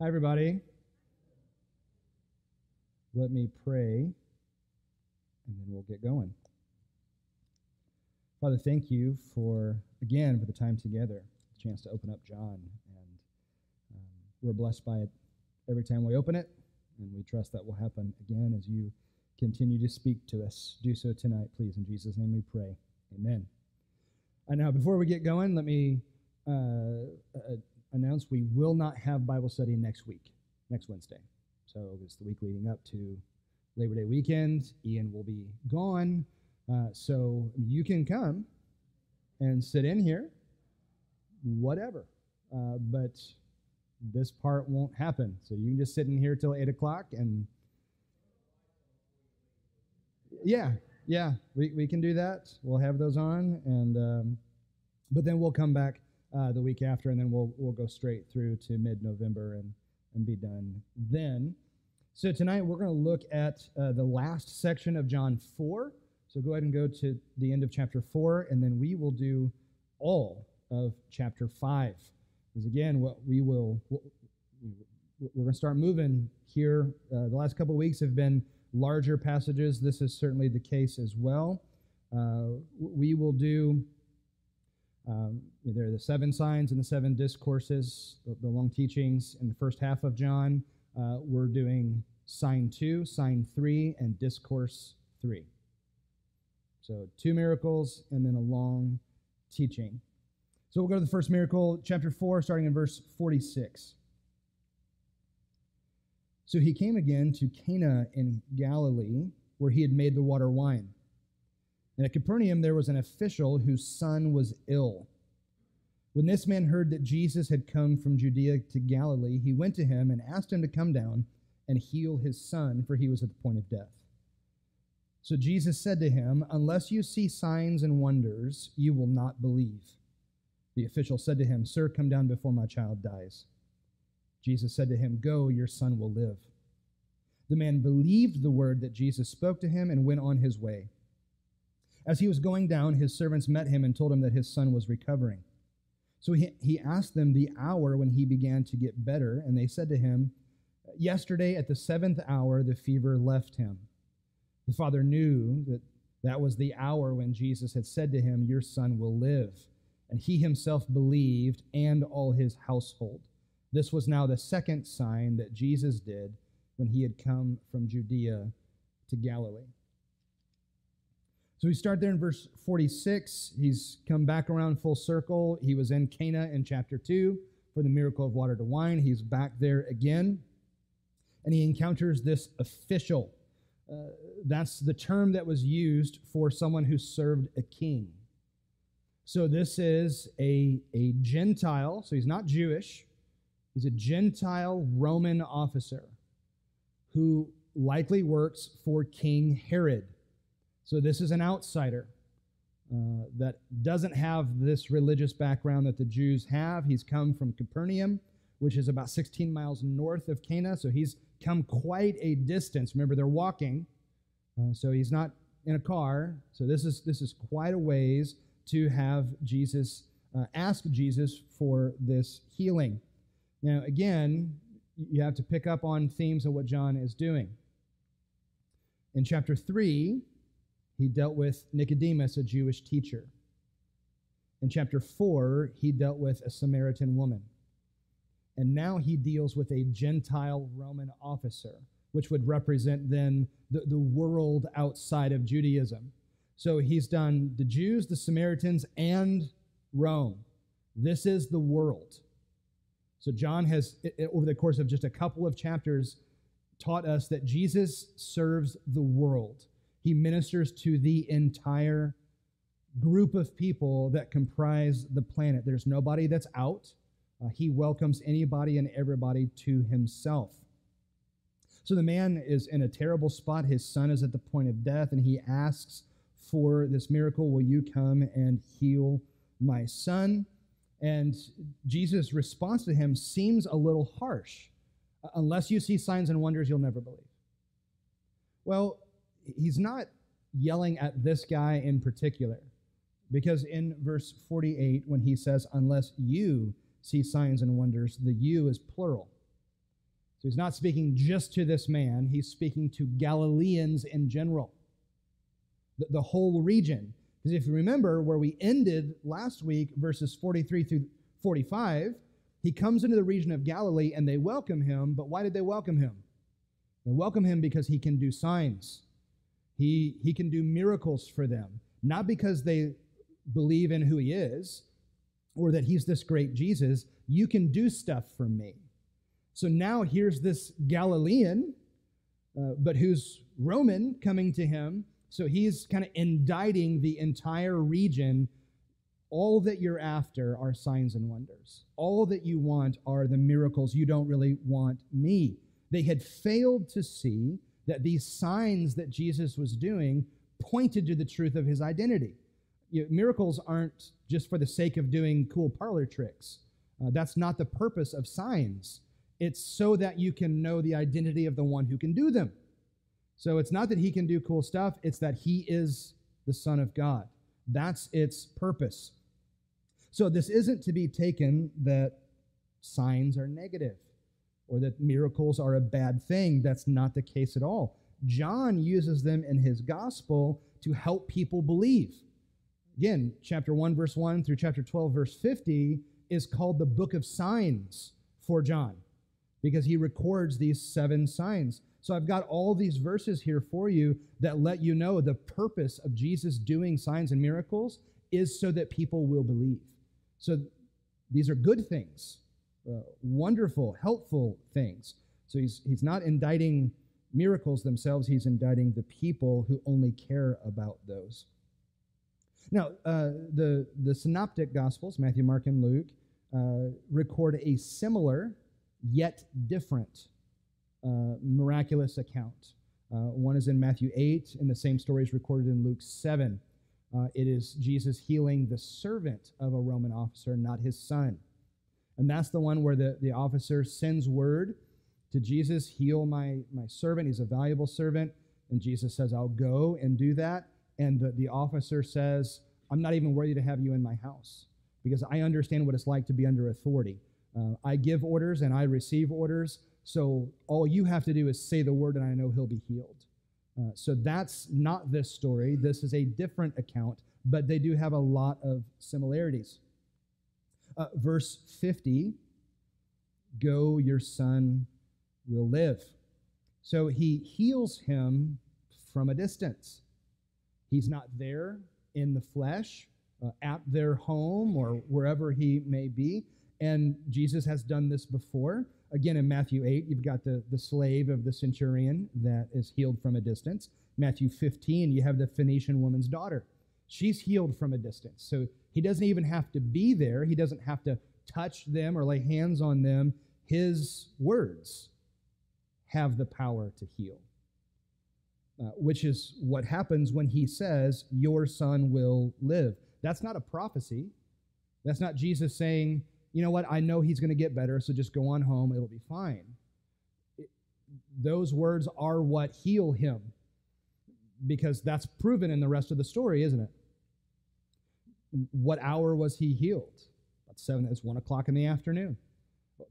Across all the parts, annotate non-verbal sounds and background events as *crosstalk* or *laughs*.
Hi, everybody. Let me pray, and then we'll get going. Father, thank you for, again, for the time together, the chance to open up John. And um, we're blessed by it every time we open it, and we trust that will happen again as you continue to speak to us. Do so tonight, please. In Jesus' name we pray. Amen. And now, before we get going, let me uh, uh, announce we will not have Bible study next week, next Wednesday. So it's the week leading up to Labor Day weekend. Ian will be gone. Uh, so you can come and sit in here, whatever. Uh, but this part won't happen. So you can just sit in here till 8 o'clock and. Yeah, yeah, we, we can do that. We'll have those on. and um, But then we'll come back uh, the week after, and then we'll, we'll go straight through to mid November and, and be done then. So tonight we're going to look at uh, the last section of John 4. So go ahead and go to the end of chapter 4, and then we will do all of chapter 5. Because again, what we will, we're going to start moving here. Uh, the last couple weeks have been larger passages. This is certainly the case as well. Uh, we will do, um, there are the seven signs and the seven discourses, the, the long teachings in the first half of John. Uh, we're doing sign two, sign three, and discourse three. So two miracles and then a long teaching. So we'll go to the first miracle, chapter 4, starting in verse 46. So he came again to Cana in Galilee, where he had made the water wine. And at Capernaum there was an official whose son was ill. When this man heard that Jesus had come from Judea to Galilee, he went to him and asked him to come down and heal his son, for he was at the point of death. So Jesus said to him, Unless you see signs and wonders, you will not believe. The official said to him, Sir, come down before my child dies. Jesus said to him, Go, your son will live. The man believed the word that Jesus spoke to him and went on his way. As he was going down, his servants met him and told him that his son was recovering. So he, he asked them the hour when he began to get better, and they said to him, Yesterday at the seventh hour, the fever left him. The father knew that that was the hour when Jesus had said to him, Your son will live. And he himself believed, and all his household. This was now the second sign that Jesus did when he had come from Judea to Galilee. So we start there in verse 46. He's come back around full circle. He was in Cana in chapter 2 for the miracle of water to wine. He's back there again. And he encounters this official. Uh, that's the term that was used for someone who served a king. So this is a, a Gentile, so he's not Jewish. He's a Gentile Roman officer who likely works for King Herod. So this is an outsider uh, that doesn't have this religious background that the Jews have. He's come from Capernaum, which is about 16 miles north of Cana. So he's come quite a distance. Remember, they're walking, uh, so he's not in a car. So this is this is quite a ways to have Jesus uh, ask Jesus for this healing. Now, again, you have to pick up on themes of what John is doing. In chapter 3, he dealt with Nicodemus, a Jewish teacher. In chapter 4, he dealt with a Samaritan woman. And now he deals with a Gentile Roman officer, which would represent then the, the world outside of Judaism. So he's done the Jews, the Samaritans, and Rome. This is the world. So, John has, over the course of just a couple of chapters, taught us that Jesus serves the world. He ministers to the entire group of people that comprise the planet. There's nobody that's out. Uh, he welcomes anybody and everybody to himself. So the man is in a terrible spot. His son is at the point of death, and he asks for this miracle Will you come and heal my son? And Jesus' response to him seems a little harsh. Unless you see signs and wonders, you'll never believe. Well, he's not yelling at this guy in particular, because in verse 48, when he says, Unless you see signs and wonders, the you is plural. So he's not speaking just to this man, he's speaking to Galileans in general, the, the whole region. Because if you remember where we ended last week, verses 43 through 45, he comes into the region of Galilee and they welcome him. But why did they welcome him? They welcome him because he can do signs, he, he can do miracles for them, not because they believe in who he is or that he's this great Jesus. You can do stuff for me. So now here's this Galilean, uh, but who's Roman, coming to him. So he's kind of indicting the entire region all that you're after are signs and wonders. All that you want are the miracles. You don't really want me. They had failed to see that these signs that Jesus was doing pointed to the truth of his identity. You know, miracles aren't just for the sake of doing cool parlor tricks. Uh, that's not the purpose of signs. It's so that you can know the identity of the one who can do them. So it's not that he can do cool stuff, it's that he is the Son of God. That's its purpose. So this isn't to be taken that signs are negative or that miracles are a bad thing. That's not the case at all. John uses them in his gospel to help people believe. Again, chapter 1, verse 1 through chapter 12, verse 50 is called the book of signs for John because he records these seven signs. So I've got all these verses here for you that let you know the purpose of Jesus doing signs and miracles is so that people will believe. So these are good things, uh, wonderful, helpful things. So he's, he's not indicting miracles themselves, he's indicting the people who only care about those. Now, uh, the, the synoptic gospels, Matthew, Mark, and Luke, uh, record a similar yet different uh, miraculous account. Uh, one is in Matthew 8, and the same story is recorded in Luke 7. Uh, it is Jesus healing the servant of a Roman officer, not his son. And that's the one where the, the officer sends word to Jesus, heal my, my servant. He's a valuable servant. And Jesus says, I'll go and do that. And the, the officer says, I'm not even worthy to have you in my house because I understand what it's like to be under authority. Uh, I give orders and I receive orders. So all you have to do is say the word, and I know he'll be healed. Uh, so that's not this story. This is a different account, but they do have a lot of similarities. Uh, verse 50 Go, your son will live. So he heals him from a distance. He's not there in the flesh, uh, at their home, or wherever he may be. And Jesus has done this before. Again, in Matthew 8, you've got the, the slave of the centurion that is healed from a distance. Matthew 15, you have the Phoenician woman's daughter. She's healed from a distance. So he doesn't even have to be there, he doesn't have to touch them or lay hands on them. His words have the power to heal, uh, which is what happens when he says, Your son will live. That's not a prophecy. That's not Jesus saying, you know what, I know he's going to get better, so just go on home, it'll be fine. It, those words are what heal him because that's proven in the rest of the story, isn't it? What hour was he healed? About seven, it's one o'clock in the afternoon.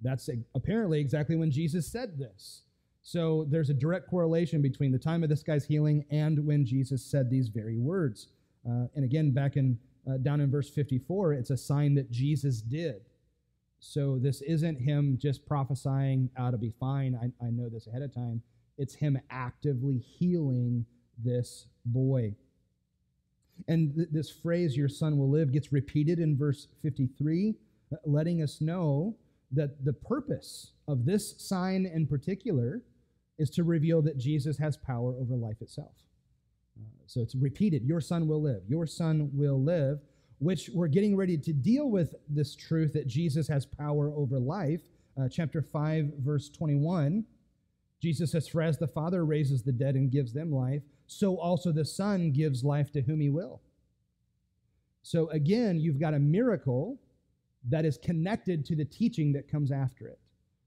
That's apparently exactly when Jesus said this. So there's a direct correlation between the time of this guy's healing and when Jesus said these very words. Uh, and again, back in uh, down in verse 54, it's a sign that Jesus did. So this isn't him just prophesying, "I'll to be fine. I, I know this ahead of time. It's him actively healing this boy. And th- this phrase, your son will live, gets repeated in verse 53, letting us know that the purpose of this sign in particular is to reveal that Jesus has power over life itself. Uh, so it's repeated, your son will live, your son will live which we're getting ready to deal with this truth that Jesus has power over life. Uh, chapter 5, verse 21. Jesus says, For as the Father raises the dead and gives them life, so also the Son gives life to whom he will. So again, you've got a miracle that is connected to the teaching that comes after it.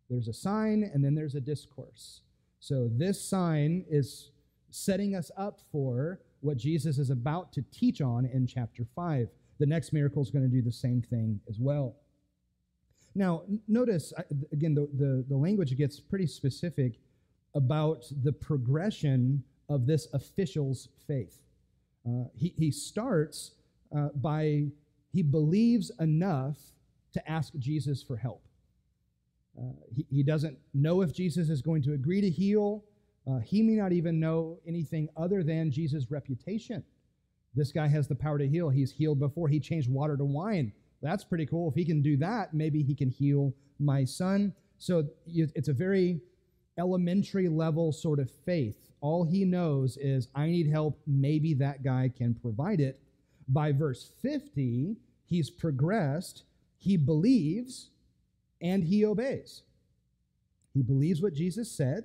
There's a sign and then there's a discourse. So this sign is setting us up for what Jesus is about to teach on in chapter 5. The next miracle is going to do the same thing as well. Now, notice, again, the, the, the language gets pretty specific about the progression of this official's faith. Uh, he, he starts uh, by he believes enough to ask Jesus for help. Uh, he, he doesn't know if Jesus is going to agree to heal. Uh, he may not even know anything other than Jesus' reputation. This guy has the power to heal. He's healed before. He changed water to wine. That's pretty cool. If he can do that, maybe he can heal my son. So it's a very elementary level sort of faith. All he knows is, I need help. Maybe that guy can provide it. By verse 50, he's progressed. He believes and he obeys. He believes what Jesus said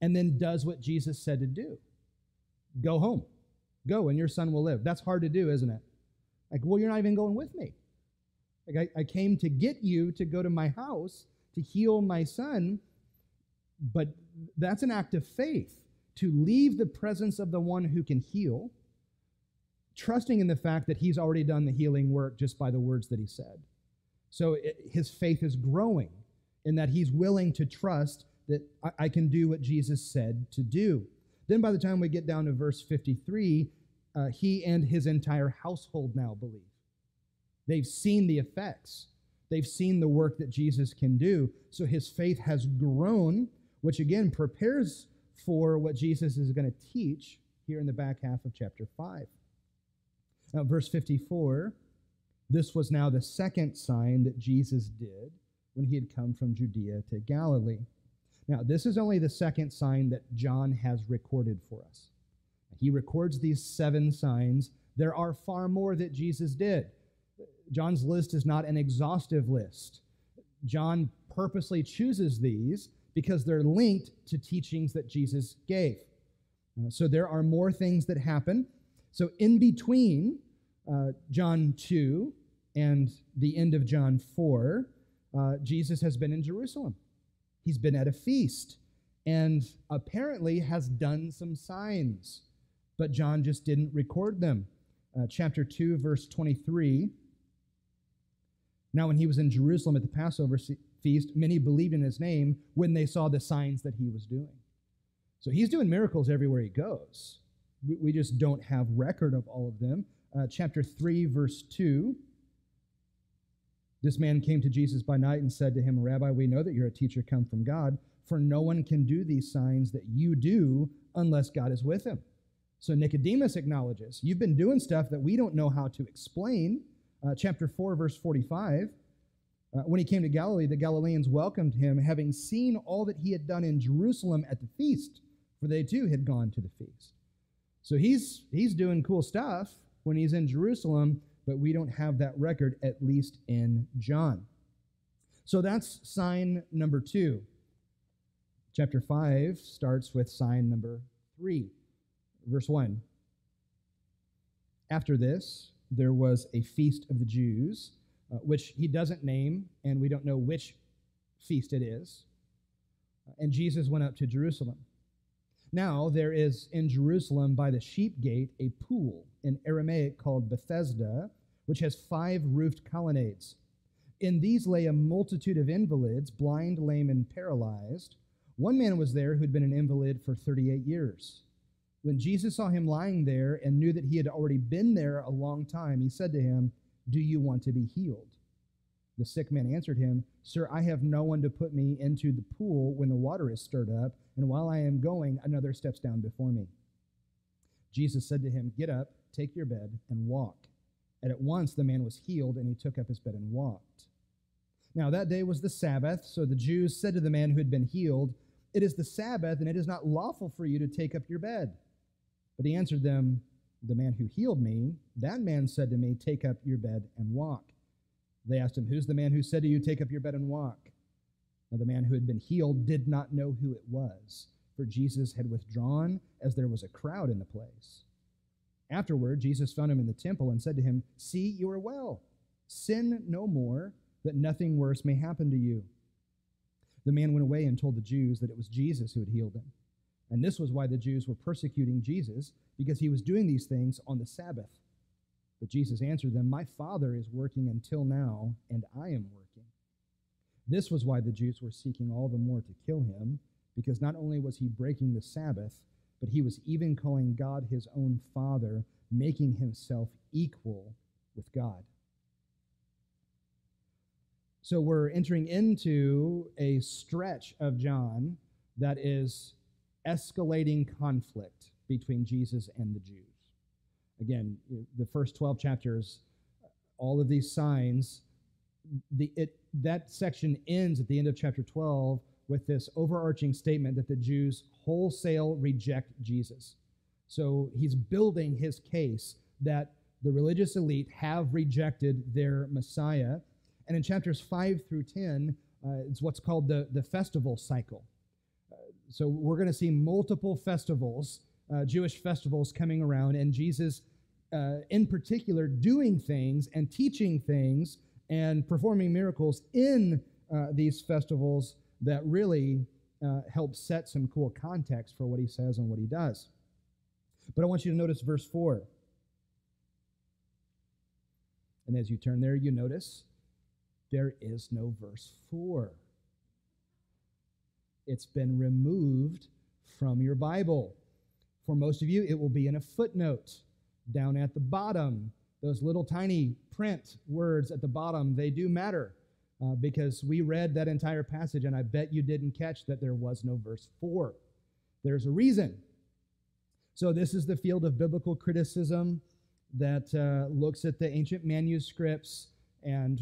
and then does what Jesus said to do go home. Go, and your son will live. That's hard to do, isn't it? Like, well, you're not even going with me. Like, I, I came to get you to go to my house to heal my son, but that's an act of faith to leave the presence of the one who can heal, trusting in the fact that he's already done the healing work just by the words that he said. So it, his faith is growing in that he's willing to trust that I, I can do what Jesus said to do. Then by the time we get down to verse 53, uh, he and his entire household now believe. They've seen the effects, they've seen the work that Jesus can do. So his faith has grown, which again prepares for what Jesus is going to teach here in the back half of chapter 5. Now, verse 54 this was now the second sign that Jesus did when he had come from Judea to Galilee. Now, this is only the second sign that John has recorded for us. He records these seven signs. There are far more that Jesus did. John's list is not an exhaustive list. John purposely chooses these because they're linked to teachings that Jesus gave. Uh, so there are more things that happen. So, in between uh, John 2 and the end of John 4, uh, Jesus has been in Jerusalem. He's been at a feast and apparently has done some signs, but John just didn't record them. Uh, chapter 2, verse 23. Now, when he was in Jerusalem at the Passover feast, many believed in his name when they saw the signs that he was doing. So he's doing miracles everywhere he goes. We, we just don't have record of all of them. Uh, chapter 3, verse 2. This man came to Jesus by night and said to him, Rabbi, we know that you're a teacher come from God, for no one can do these signs that you do unless God is with him. So Nicodemus acknowledges, You've been doing stuff that we don't know how to explain. Uh, chapter 4, verse 45. Uh, when he came to Galilee, the Galileans welcomed him, having seen all that he had done in Jerusalem at the feast, for they too had gone to the feast. So he's, he's doing cool stuff when he's in Jerusalem but we don't have that record, at least in John. So that's sign number two. Chapter 5 starts with sign number 3, verse 1. After this, there was a feast of the Jews, uh, which he doesn't name, and we don't know which feast it is. And Jesus went up to Jerusalem. Now there is in Jerusalem by the sheep gate a pool in Aramaic called Bethesda, which has five roofed colonnades. In these lay a multitude of invalids, blind, lame, and paralyzed. One man was there who'd been an invalid for 38 years. When Jesus saw him lying there and knew that he had already been there a long time, he said to him, Do you want to be healed? The sick man answered him, Sir, I have no one to put me into the pool when the water is stirred up and while I am going, another steps down before me. Jesus said to him, Get up, take your bed, and walk. And at once the man was healed, and he took up his bed and walked. Now that day was the Sabbath, so the Jews said to the man who had been healed, It is the Sabbath, and it is not lawful for you to take up your bed. But he answered them, The man who healed me, that man said to me, Take up your bed and walk. They asked him, Who's the man who said to you, Take up your bed and walk? Now, the man who had been healed did not know who it was, for Jesus had withdrawn as there was a crowd in the place. Afterward, Jesus found him in the temple and said to him, See, you are well. Sin no more, that nothing worse may happen to you. The man went away and told the Jews that it was Jesus who had healed him. And this was why the Jews were persecuting Jesus, because he was doing these things on the Sabbath. But Jesus answered them, My Father is working until now, and I am working. This was why the Jews were seeking all the more to kill him, because not only was he breaking the Sabbath, but he was even calling God his own Father, making himself equal with God. So we're entering into a stretch of John that is escalating conflict between Jesus and the Jews. Again, the first 12 chapters, all of these signs, the, it, that section ends at the end of chapter 12 with this overarching statement that the Jews wholesale reject Jesus. So he's building his case that the religious elite have rejected their Messiah. And in chapters 5 through 10, uh, it's what's called the, the festival cycle. Uh, so we're going to see multiple festivals, uh, Jewish festivals coming around, and Jesus, uh, in particular, doing things and teaching things and performing miracles in uh, these festivals that really uh, help set some cool context for what he says and what he does. But I want you to notice verse 4. And as you turn there, you notice there is no verse 4. It's been removed from your Bible. For most of you, it will be in a footnote down at the bottom. Those little tiny print words at the bottom, they do matter uh, because we read that entire passage, and I bet you didn't catch that there was no verse 4. There's a reason. So, this is the field of biblical criticism that uh, looks at the ancient manuscripts and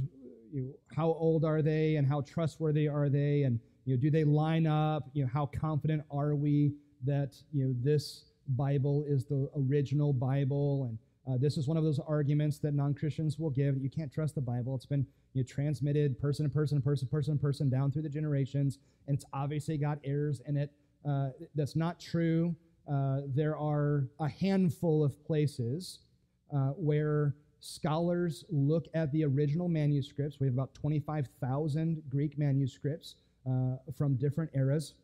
you know, how old are they and how trustworthy are they and you know, do they line up? You know, how confident are we that you know this Bible is the original Bible? And uh, this is one of those arguments that non-Christians will give. You can't trust the Bible. It's been you know, transmitted person to person, person, to person, person down through the generations, and it's obviously got errors in it. Uh, that's not true. Uh, there are a handful of places uh, where scholars look at the original manuscripts. We have about 25,000 Greek manuscripts uh, from different eras,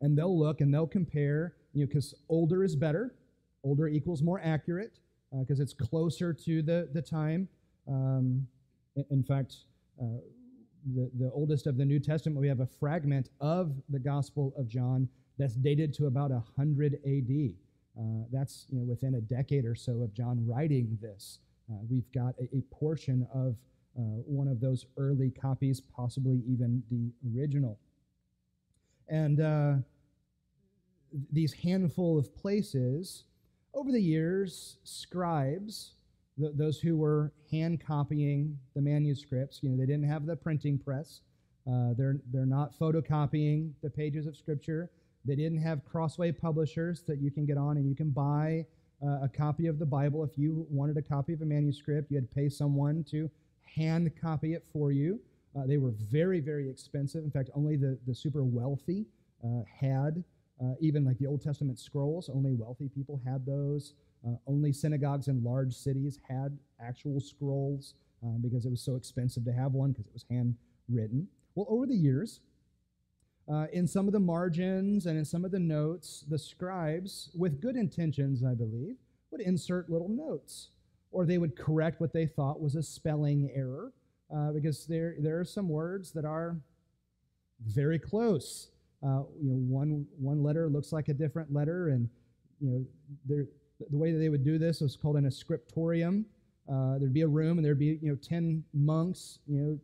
and they'll look and they'll compare, you know, because older is better. Older equals more accurate because uh, it's closer to the, the time. Um, in fact, uh, the, the oldest of the New Testament, we have a fragment of the Gospel of John that's dated to about 100 AD. Uh, that's you know, within a decade or so of John writing this. Uh, we've got a, a portion of uh, one of those early copies, possibly even the original. And uh, these handful of places, over the years, scribes th- those who were hand copying the manuscripts. You know, they didn't have the printing press. Uh, they're they're not photocopying the pages of Scripture. They didn't have Crossway publishers that you can get on and you can buy uh, a copy of the Bible. If you wanted a copy of a manuscript, you had to pay someone to hand copy it for you. Uh, they were very, very expensive. In fact, only the, the super wealthy uh, had, uh, even like the Old Testament scrolls, only wealthy people had those. Uh, only synagogues in large cities had actual scrolls um, because it was so expensive to have one because it was handwritten. Well, over the years, uh, in some of the margins and in some of the notes, the scribes, with good intentions, I believe, would insert little notes, or they would correct what they thought was a spelling error, uh, because there there are some words that are very close. Uh, you know, one one letter looks like a different letter, and you know, there the way that they would do this was called an scriptorium. Uh, there'd be a room, and there'd be you know ten monks, you know,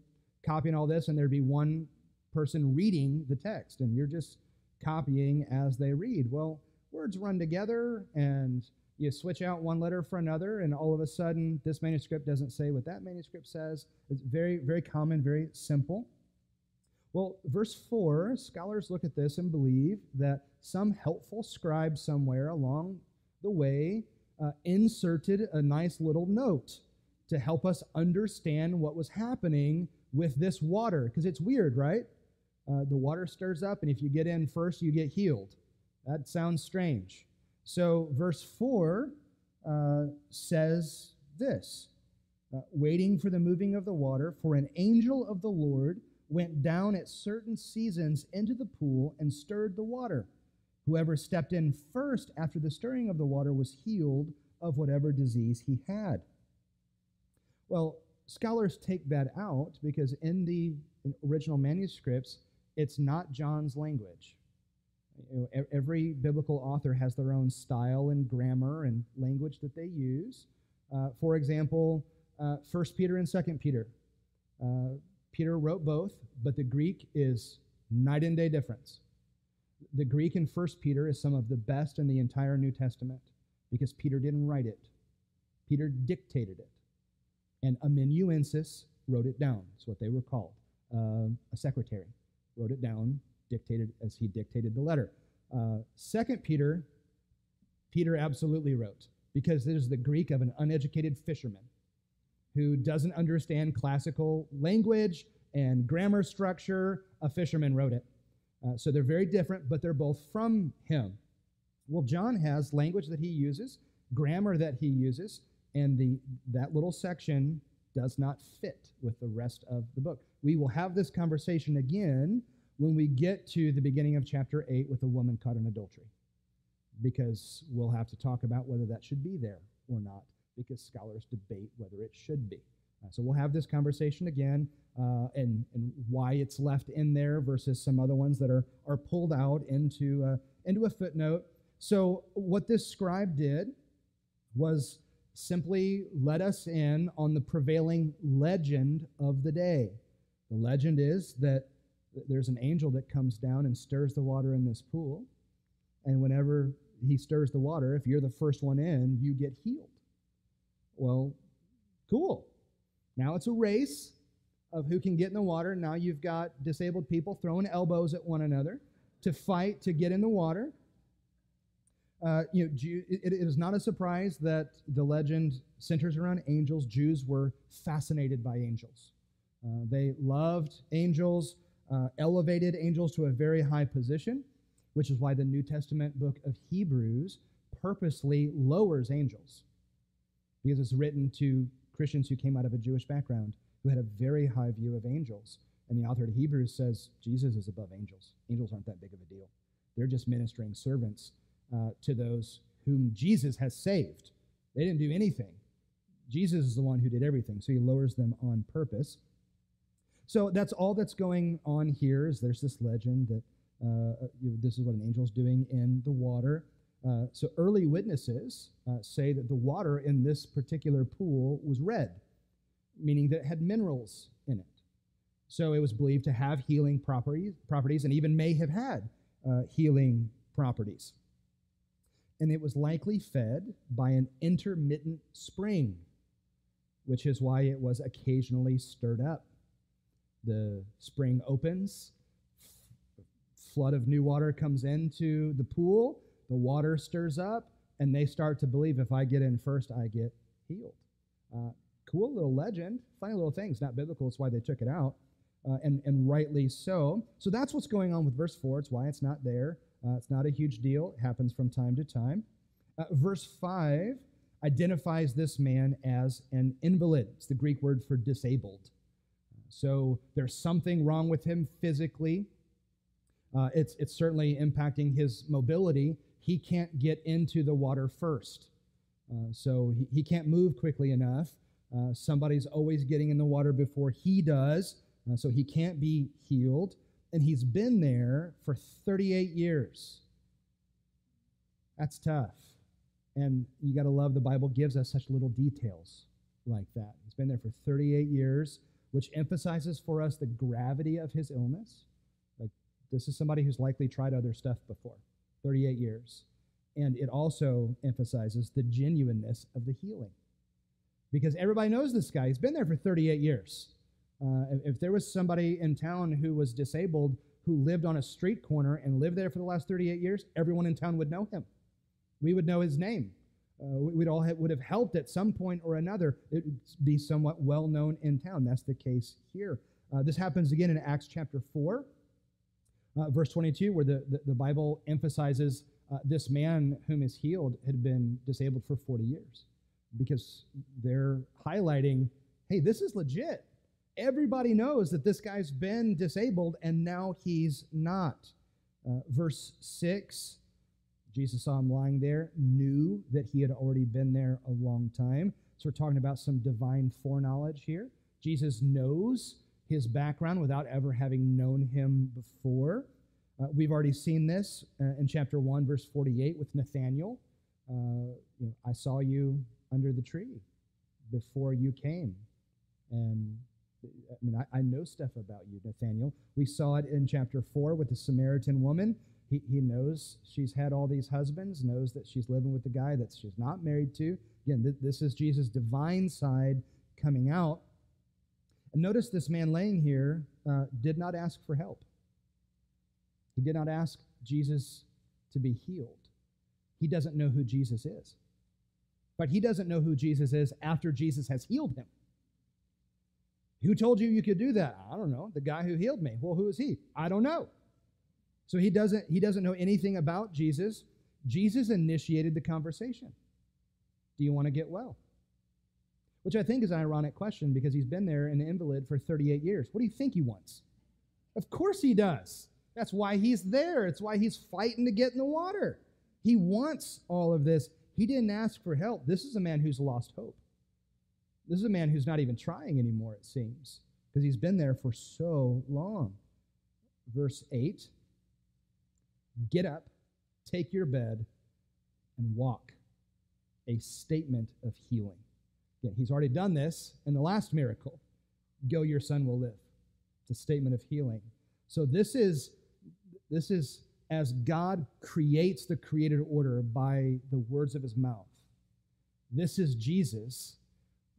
copying all this, and there'd be one person reading the text, and you're just copying as they read. Well, words run together, and you switch out one letter for another, and all of a sudden, this manuscript doesn't say what that manuscript says. It's very, very common, very simple. Well, verse 4, scholars look at this and believe that some helpful scribe somewhere along the way uh, inserted a nice little note to help us understand what was happening with this water. Because it's weird, right? Uh, the water stirs up, and if you get in first, you get healed. That sounds strange. So, verse 4 uh, says this uh, Waiting for the moving of the water, for an angel of the Lord went down at certain seasons into the pool and stirred the water. Whoever stepped in first after the stirring of the water was healed of whatever disease he had. Well, scholars take that out because in the original manuscripts, it's not John's language. You know, every biblical author has their own style and grammar and language that they use. Uh, for example, uh, First Peter and Second Peter. Uh, Peter wrote both, but the Greek is night and day difference. The Greek in First Peter is some of the best in the entire New Testament because Peter didn't write it. Peter dictated it. And amanuensis wrote it down. That's what they were called. Uh, a secretary wrote it down, dictated as he dictated the letter. Uh, Second Peter, Peter absolutely wrote because it is the Greek of an uneducated fisherman who doesn't understand classical language and grammar structure. A fisherman wrote it. Uh, so they're very different, but they're both from him. Well, John has language that he uses, grammar that he uses, and the that little section does not fit with the rest of the book. We will have this conversation again when we get to the beginning of chapter 8 with a woman caught in adultery, because we'll have to talk about whether that should be there or not, because scholars debate whether it should be. Uh, so we'll have this conversation again uh, and, and why it's left in there versus some other ones that are, are pulled out into, uh, into a footnote. So, what this scribe did was simply let us in on the prevailing legend of the day. The legend is that there's an angel that comes down and stirs the water in this pool. And whenever he stirs the water, if you're the first one in, you get healed. Well, cool. Now it's a race of who can get in the water. Now you've got disabled people throwing elbows at one another to fight to get in the water. Uh, you know, it is not a surprise that the legend centers around angels. Jews were fascinated by angels. Uh, they loved angels, uh, elevated angels to a very high position, which is why the New Testament book of Hebrews purposely lowers angels, because it's written to Christians who came out of a Jewish background who had a very high view of angels. And the author of Hebrews says Jesus is above angels. Angels aren't that big of a deal. They're just ministering servants uh, to those whom Jesus has saved. They didn't do anything. Jesus is the one who did everything, so he lowers them on purpose. So that's all that's going on here. Is there's this legend that uh, this is what an angel's doing in the water. Uh, so early witnesses uh, say that the water in this particular pool was red, meaning that it had minerals in it. So it was believed to have healing properties, properties and even may have had uh, healing properties. And it was likely fed by an intermittent spring, which is why it was occasionally stirred up. The spring opens, flood of new water comes into the pool, the water stirs up, and they start to believe if I get in first, I get healed. Uh, cool little legend, funny little thing. It's not biblical, it's why they took it out, uh, and, and rightly so. So that's what's going on with verse 4. It's why it's not there. Uh, it's not a huge deal, it happens from time to time. Uh, verse 5 identifies this man as an invalid. It's the Greek word for disabled. So there's something wrong with him physically. Uh, it's, it's certainly impacting his mobility he can't get into the water first. Uh, so he, he can't move quickly enough. Uh, somebody's always getting in the water before he does, uh, so he can't be healed. And he's been there for 38 years. That's tough. And you got to love the Bible gives us such little details like that. He's been there for 38 years, which emphasizes for us the gravity of his illness. Like, this is somebody who's likely tried other stuff before. 38 years. And it also emphasizes the genuineness of the healing. Because everybody knows this guy. He's been there for 38 years. Uh, if there was somebody in town who was disabled who lived on a street corner and lived there for the last 38 years, everyone in town would know him. We would know his name. Uh, we'd all have, would have helped at some point or another. It would be somewhat well known in town. That's the case here. Uh, this happens again in Acts chapter 4 uh, verse 22, where the, the, the Bible emphasizes uh, this man whom is healed had been disabled for 40 years because they're highlighting hey, this is legit. Everybody knows that this guy's been disabled and now he's not. Uh, verse 6 Jesus saw him lying there, knew that he had already been there a long time. So we're talking about some divine foreknowledge here. Jesus knows his background without ever having known him before. Uh, we've already seen this uh, in chapter 1, verse 48 with Nathanael. Uh, you know, I saw you under the tree before you came. And I mean, I, I, know stuff about you, Nathanael. We saw it in chapter 4 with the Samaritan woman. He, he knows she's had all these husbands, knows that she's living with the guy that she's not married to. Again, th- this is Jesus' divine side coming out. Notice this man laying here uh, did not ask for help. He did not ask Jesus to be healed. He doesn't know who Jesus is. But he doesn't know who Jesus is after Jesus has healed him. Who told you you could do that? I don't know. The guy who healed me. Well, who is he? I don't know. So he doesn't he doesn't know anything about Jesus. Jesus initiated the conversation. Do you want to get well? Which I think is an ironic question because he's been there an invalid for 38 years. What do you think he wants? Of course he does. That's why he's there. It's why he's fighting to get in the water. He wants all of this. He didn't ask for help. This is a man who's lost hope. This is a man who's not even trying anymore, it seems, because he's been there for so long. Verse 8 Get up, take your bed, and walk. A statement of healing. Again, he's already done this in the last miracle. Go, your son will live. It's a statement of healing. So this is this is as God creates the created order by the words of his mouth. This is Jesus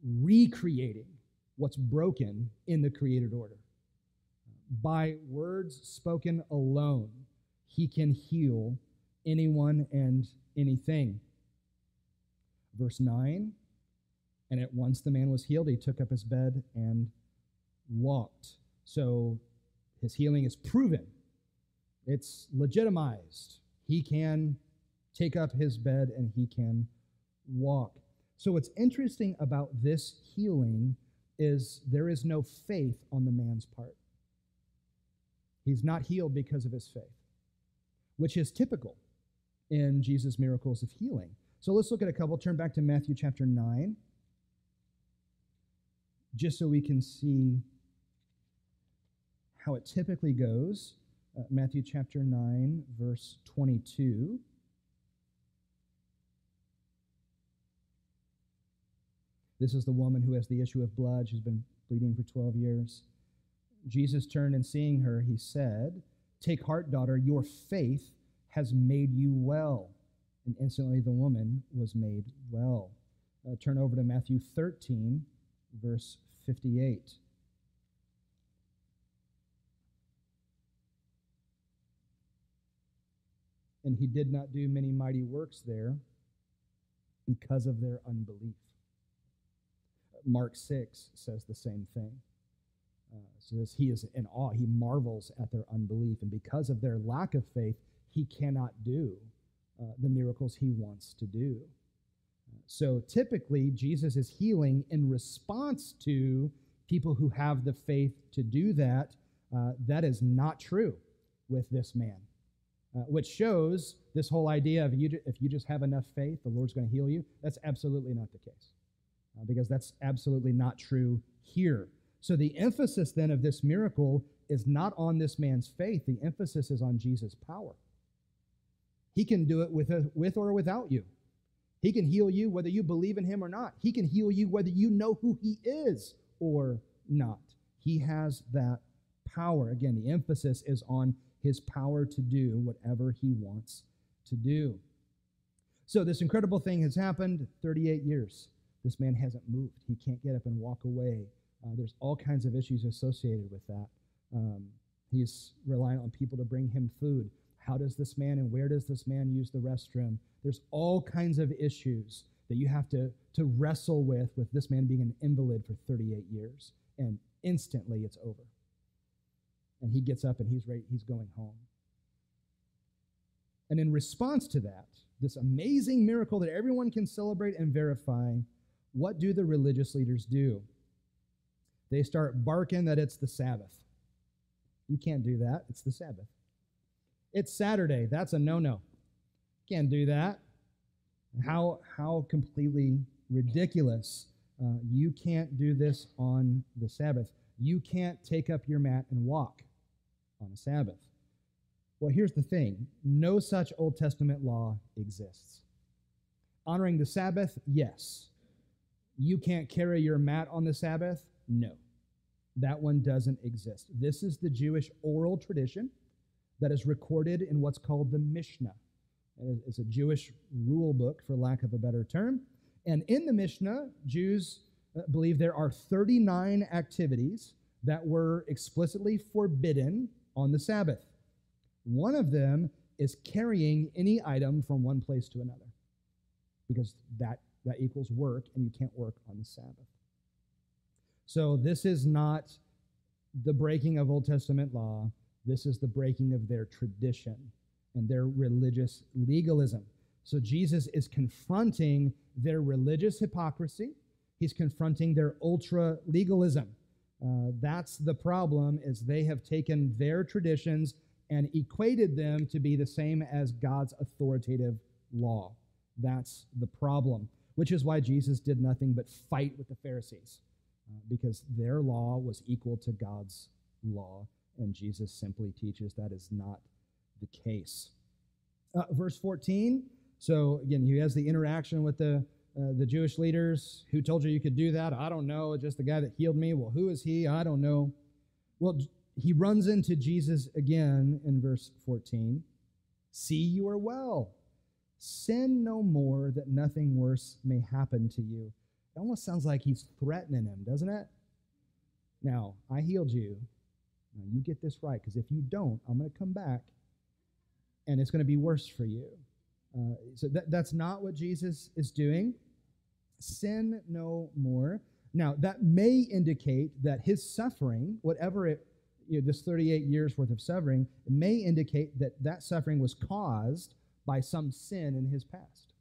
recreating what's broken in the created order. By words spoken alone, he can heal anyone and anything. Verse 9 And at once the man was healed, he took up his bed and walked. So his healing is proven, it's legitimized. He can take up his bed and he can walk. So, what's interesting about this healing is there is no faith on the man's part. He's not healed because of his faith, which is typical in Jesus' miracles of healing. So, let's look at a couple. Turn back to Matthew chapter 9, just so we can see how it typically goes. Uh, Matthew chapter 9, verse 22. This is the woman who has the issue of blood. She's been bleeding for 12 years. Jesus turned and seeing her, he said, Take heart, daughter, your faith has made you well. And instantly the woman was made well. Uh, turn over to Matthew 13, verse 58. And he did not do many mighty works there because of their unbelief. Mark 6 says the same thing. Uh, says he is in awe. He marvels at their unbelief. And because of their lack of faith, he cannot do uh, the miracles he wants to do. So typically, Jesus is healing in response to people who have the faith to do that. Uh, that is not true with this man, uh, which shows this whole idea of you, if you just have enough faith, the Lord's going to heal you. That's absolutely not the case uh, because that's absolutely not true here. So the emphasis then of this miracle is not on this man's faith, the emphasis is on Jesus' power. He can do it with, a, with or without you. He can heal you whether you believe in him or not. He can heal you whether you know who he is or not. He has that power. Again, the emphasis is on his power to do whatever he wants to do. So, this incredible thing has happened 38 years. This man hasn't moved. He can't get up and walk away. Uh, there's all kinds of issues associated with that. Um, he's relying on people to bring him food. How does this man and where does this man use the restroom? There's all kinds of issues that you have to, to wrestle with, with this man being an invalid for 38 years. And instantly it's over. And he gets up and he's ready, he's going home. And in response to that, this amazing miracle that everyone can celebrate and verify, what do the religious leaders do? They start barking that it's the Sabbath. You can't do that. It's the Sabbath. It's Saturday. That's a no no. Can't do that. How, how completely ridiculous. Uh, you can't do this on the Sabbath. you can't take up your mat and walk on a Sabbath. Well, here's the thing no such Old Testament law exists. Honoring the Sabbath, yes. You can't carry your mat on the Sabbath? No. That one doesn't exist. This is the Jewish oral tradition that is recorded in what's called the Mishnah. It's a Jewish rule book, for lack of a better term. And in the Mishnah, Jews uh, believe there are 39 activities that were explicitly forbidden on the Sabbath. One of them is carrying any item from one place to another, because that, that equals work, and you can't work on the Sabbath. So this is not the breaking of Old Testament law, this is the breaking of their tradition and their religious legalism. So Jesus is confronting their religious hypocrisy. He's confronting their ultra legalism. Uh, that's the problem is they have taken their traditions and equated them to be the same as God's authoritative law. That's the problem, which is why Jesus did nothing but fight with the Pharisees, uh, because their law was equal to God's law, and Jesus simply teaches that is not the case. Uh, verse 14. So again, he has the interaction with the uh, the Jewish leaders. Who told you you could do that? I don't know. Just the guy that healed me. Well, who is he? I don't know. Well, he runs into Jesus again in verse 14. See, you are well. Sin no more, that nothing worse may happen to you. It almost sounds like he's threatening him, doesn't it? Now, I healed you. Now, you get this right, because if you don't, I'm going to come back and it's going to be worse for you. Uh, so that, that's not what Jesus is doing. Sin no more. Now, that may indicate that his suffering, whatever it, you know, this 38 years worth of suffering, may indicate that that suffering was caused by some sin in his past.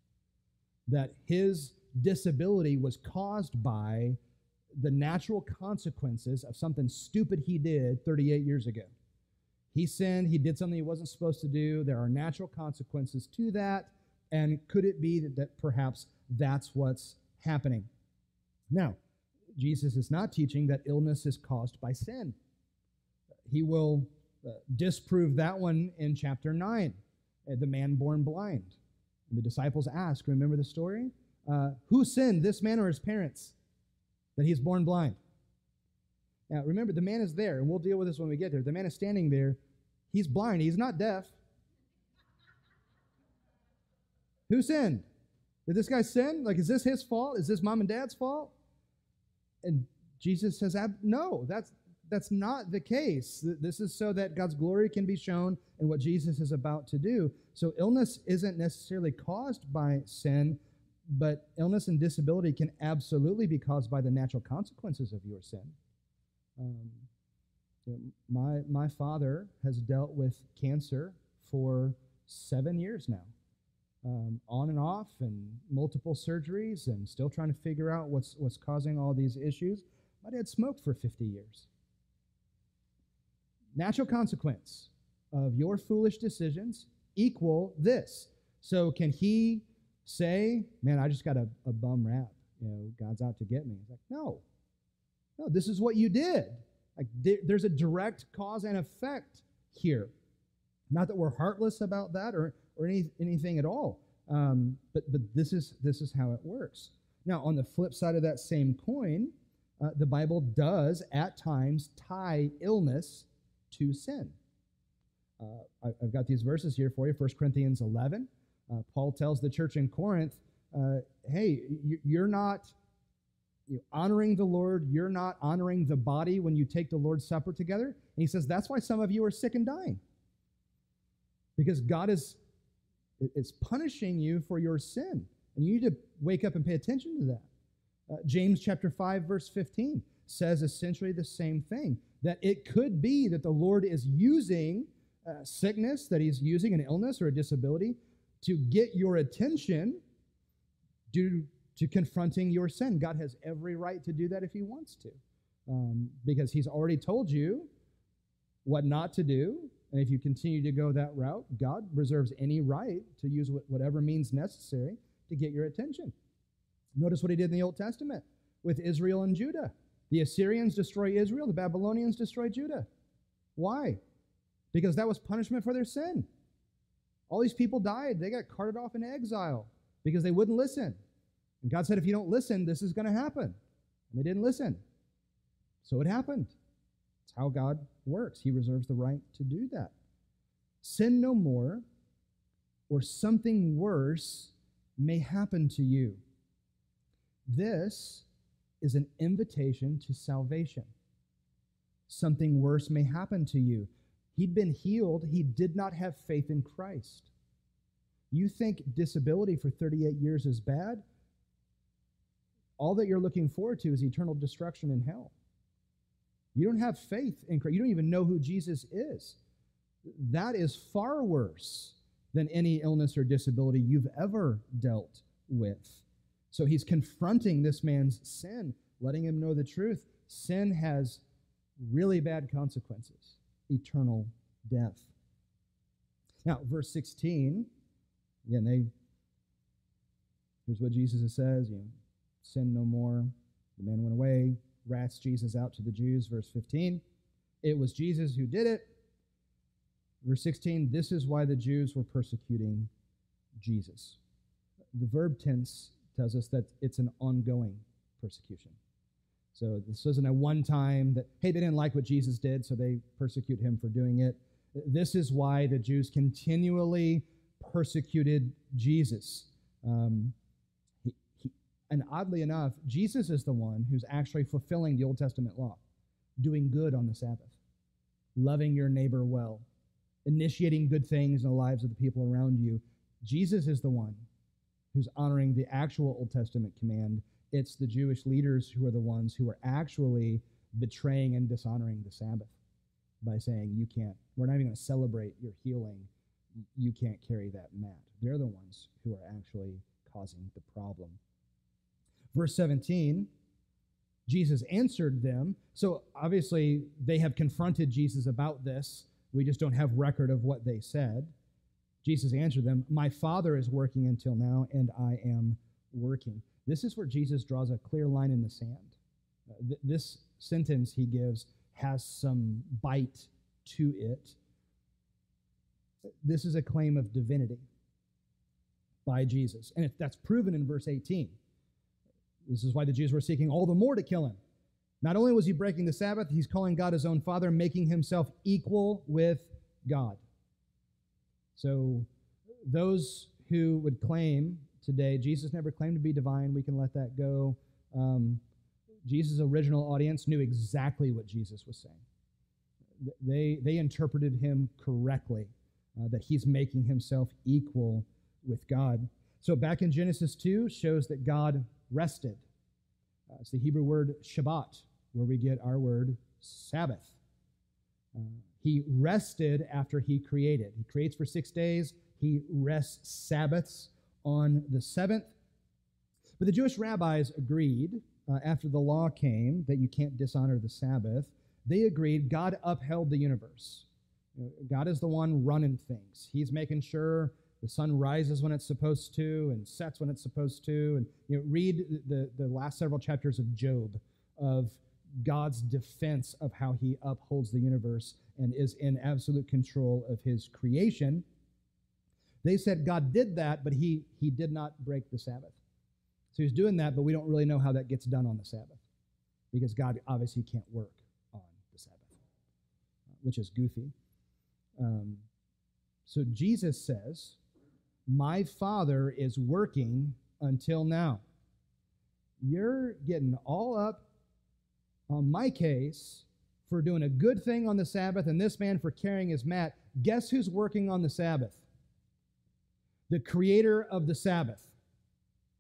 That his disability was caused by the natural consequences of something stupid he did 38 years ago. He sinned, he did something he wasn't supposed to do. There are natural consequences to that. And could it be that, that perhaps that's what's happening? Now, Jesus is not teaching that illness is caused by sin. He will uh, disprove that one in chapter 9, uh, the man born blind. And the disciples ask, remember the story? Uh, who sinned, this man or his parents, that he's born blind? Now, remember, the man is there, and we'll deal with this when we get there. The man is standing there He's blind, he's not deaf. Who sinned? Did this guy sin? Like, is this his fault? Is this mom and dad's fault? And Jesus says, no, that's, that's not the case. This is so that God's glory can be shown in what Jesus is about to do. So, illness isn't necessarily caused by sin, but illness and disability can absolutely be caused by the natural consequences of your sin. Um, you know, my, my father has dealt with cancer for seven years now, um, on and off, and multiple surgeries, and still trying to figure out what's, what's causing all these issues. My dad smoked for 50 years. Natural consequence of your foolish decisions equal this. So, can he say, Man, I just got a, a bum rap? You know, God's out to get me. He's like, No. No, this is what you did. Like there's a direct cause and effect here. Not that we're heartless about that or, or any, anything at all. Um, but but this is this is how it works. Now, on the flip side of that same coin, uh, the Bible does at times tie illness to sin. Uh, I, have got these verses here for you 1 Corinthians 11. Uh, Paul tells the church in Corinth, uh, hey, you're not honoring the Lord, you're not honoring the body when you take the Lord's Supper together. And he says that's why some of you are sick and dying. Because God is, is punishing you for your sin. And you need to wake up and pay attention to that. Uh, James chapter 5, verse 15 says essentially the same thing that it could be that the Lord is using uh, sickness, that he's using an illness or a disability to get your attention due to confronting your sin. God has every right to do that if He wants to, um, because He's already told you what not to do. And if you continue to go that route, God reserves any right to use whatever means necessary to get your attention. Notice what He did in the Old Testament with Israel and Judah. The Assyrians destroy Israel, the Babylonians destroy Judah. Why? Because that was punishment for their sin. All these people died. They got carted off in exile because they wouldn't listen. And God said, if you don't listen, this is going to happen. And they didn't listen. So it happened. It's how God works. He reserves the right to do that. Sin no more, or something worse may happen to you. This is an invitation to salvation. Something worse may happen to you. He'd been healed, he did not have faith in Christ. You think disability for 38 years is bad? All that you're looking forward to is eternal destruction in hell. You don't have faith in Christ. You don't even know who Jesus is. That is far worse than any illness or disability you've ever dealt with. So he's confronting this man's sin, letting him know the truth. Sin has really bad consequences eternal death. Now, verse 16, again, they, here's what Jesus says, you know, sin no more. The man went away, rats Jesus out to the Jews. Verse 15, it was Jesus who did it. Verse 16, this is why the Jews were persecuting Jesus. The verb tense tells us that it's an ongoing persecution. So this isn't a one time that, hey, they didn't like what Jesus did, so they persecute him for doing it. This is why the Jews continually persecuted Jesus. Um, he, he, and oddly enough, Jesus is the one who's actually fulfilling the Old Testament law, doing good on the Sabbath, loving your neighbor well, initiating good things in the lives of the people around you. Jesus is the one who's honoring the actual Old Testament command. It's the Jewish leaders who are the ones who are actually betraying and dishonoring the Sabbath by saying, You can't, we're not even going to celebrate your healing. You can't carry that mat. They're the ones who are actually causing the problem. Verse 17, Jesus answered them. So obviously, they have confronted Jesus about this. We just don't have record of what they said. Jesus answered them, My Father is working until now, and I am working. This is where Jesus draws a clear line in the sand. Uh, th- this sentence he gives has some bite to it. This is a claim of divinity by Jesus. And that's proven in verse 18. This is why the Jews were seeking all the more to kill him. Not only was he breaking the Sabbath, he's calling God his own Father, making himself equal with God. So, those who would claim today, Jesus never claimed to be divine, we can let that go. Um, Jesus' original audience knew exactly what Jesus was saying. They, they interpreted him correctly, uh, that he's making himself equal with God. So, back in Genesis 2, shows that God rested. Uh, it's the Hebrew word Shabbat, where we get our word Sabbath. Uh, he rested after he created. He creates for six days, he rests Sabbaths on the seventh. But the Jewish rabbis agreed uh, after the law came that you can't dishonor the Sabbath. They agreed God upheld the universe. God is the one running things. He's making sure the sun rises when it's supposed to and sets when it's supposed to. And you know, read the, the last several chapters of Job of God's defense of how he upholds the universe and is in absolute control of his creation. They said God did that, but he, he did not break the Sabbath. So he's doing that, but we don't really know how that gets done on the Sabbath because God obviously can't work on the Sabbath, which is goofy. Um, so Jesus says, My Father is working until now. You're getting all up on my case for doing a good thing on the Sabbath and this man for carrying his mat. Guess who's working on the Sabbath? The creator of the Sabbath.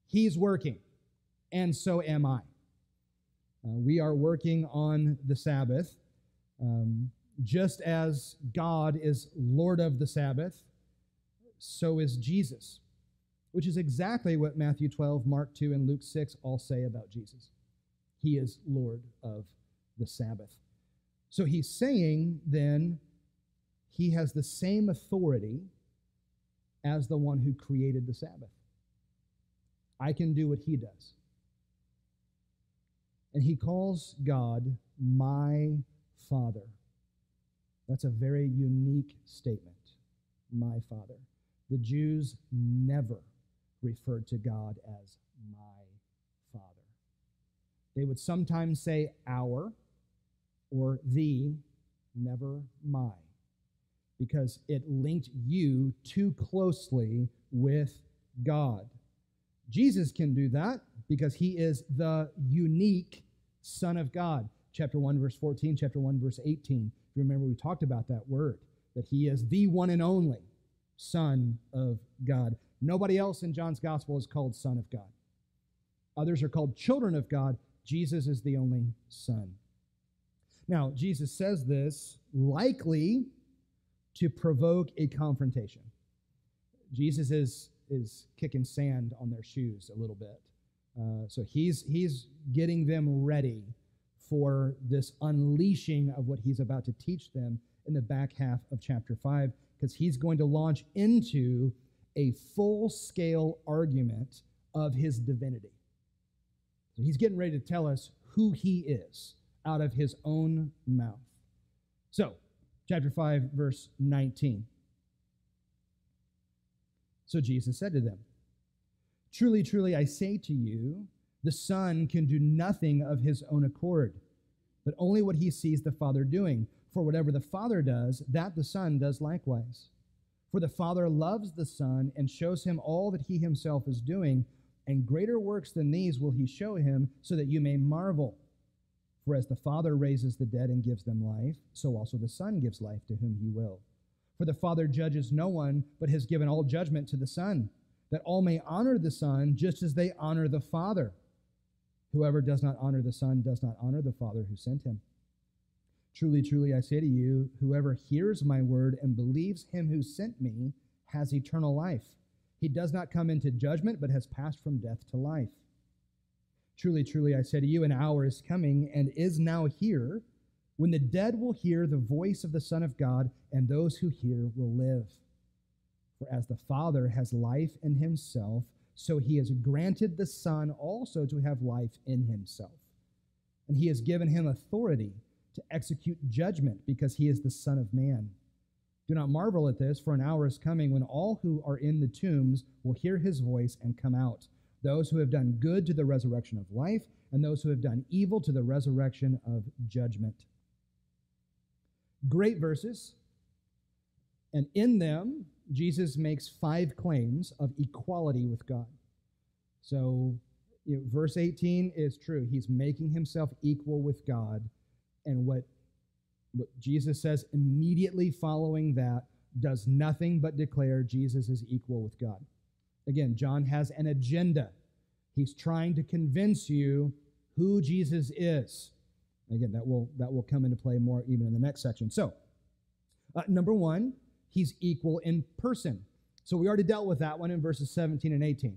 He's working, and so am I. Uh, we are working on the Sabbath. Um, just as God is Lord of the Sabbath, so is Jesus, which is exactly what Matthew 12, Mark 2, and Luke 6 all say about Jesus. He is Lord of the Sabbath. So he's saying then he has the same authority as the one who created the Sabbath. I can do what he does. And he calls God my Father. That's a very unique statement. My Father. The Jews never referred to God as my Father. They would sometimes say our or the, never my, because it linked you too closely with God. Jesus can do that because he is the unique Son of God. Chapter 1, verse 14, chapter 1, verse 18. If you remember, we talked about that word, that he is the one and only Son of God. Nobody else in John's gospel is called Son of God. Others are called children of God. Jesus is the only Son. Now, Jesus says this likely to provoke a confrontation. Jesus is, is kicking sand on their shoes a little bit. Uh, so he's, he's getting them ready for this unleashing of what he's about to teach them in the back half of chapter 5, because he's going to launch into a full scale argument of his divinity. So he's getting ready to tell us who he is out of his own mouth. So, chapter 5, verse 19. So Jesus said to them, Truly, truly, I say to you, the Son can do nothing of his own accord, but only what he sees the Father doing. For whatever the Father does, that the Son does likewise. For the Father loves the Son and shows him all that he himself is doing, and greater works than these will he show him, so that you may marvel. For as the Father raises the dead and gives them life, so also the Son gives life to whom he will. For the Father judges no one, but has given all judgment to the Son, that all may honor the Son just as they honor the Father. Whoever does not honor the Son does not honor the Father who sent him. Truly, truly, I say to you, whoever hears my word and believes him who sent me has eternal life. He does not come into judgment, but has passed from death to life. Truly, truly, I say to you, an hour is coming and is now here when the dead will hear the voice of the Son of God, and those who hear will live. For as the Father has life in himself, so he has granted the Son also to have life in himself. And he has given him authority to execute judgment because he is the Son of Man. Do not marvel at this, for an hour is coming when all who are in the tombs will hear his voice and come out those who have done good to the resurrection of life, and those who have done evil to the resurrection of judgment. Great verses. And in them, Jesus makes five claims of equality with God. So, you know, verse 18 is true. He's making himself equal with God. And what, what Jesus says immediately following that does nothing but declare Jesus is equal with God. Again, John has an agenda. He's trying to convince you who Jesus is. Again, that will that will come into play more even in the next section. So, uh, number one, he's equal in person. So we already dealt with that one in verses 17 and 18.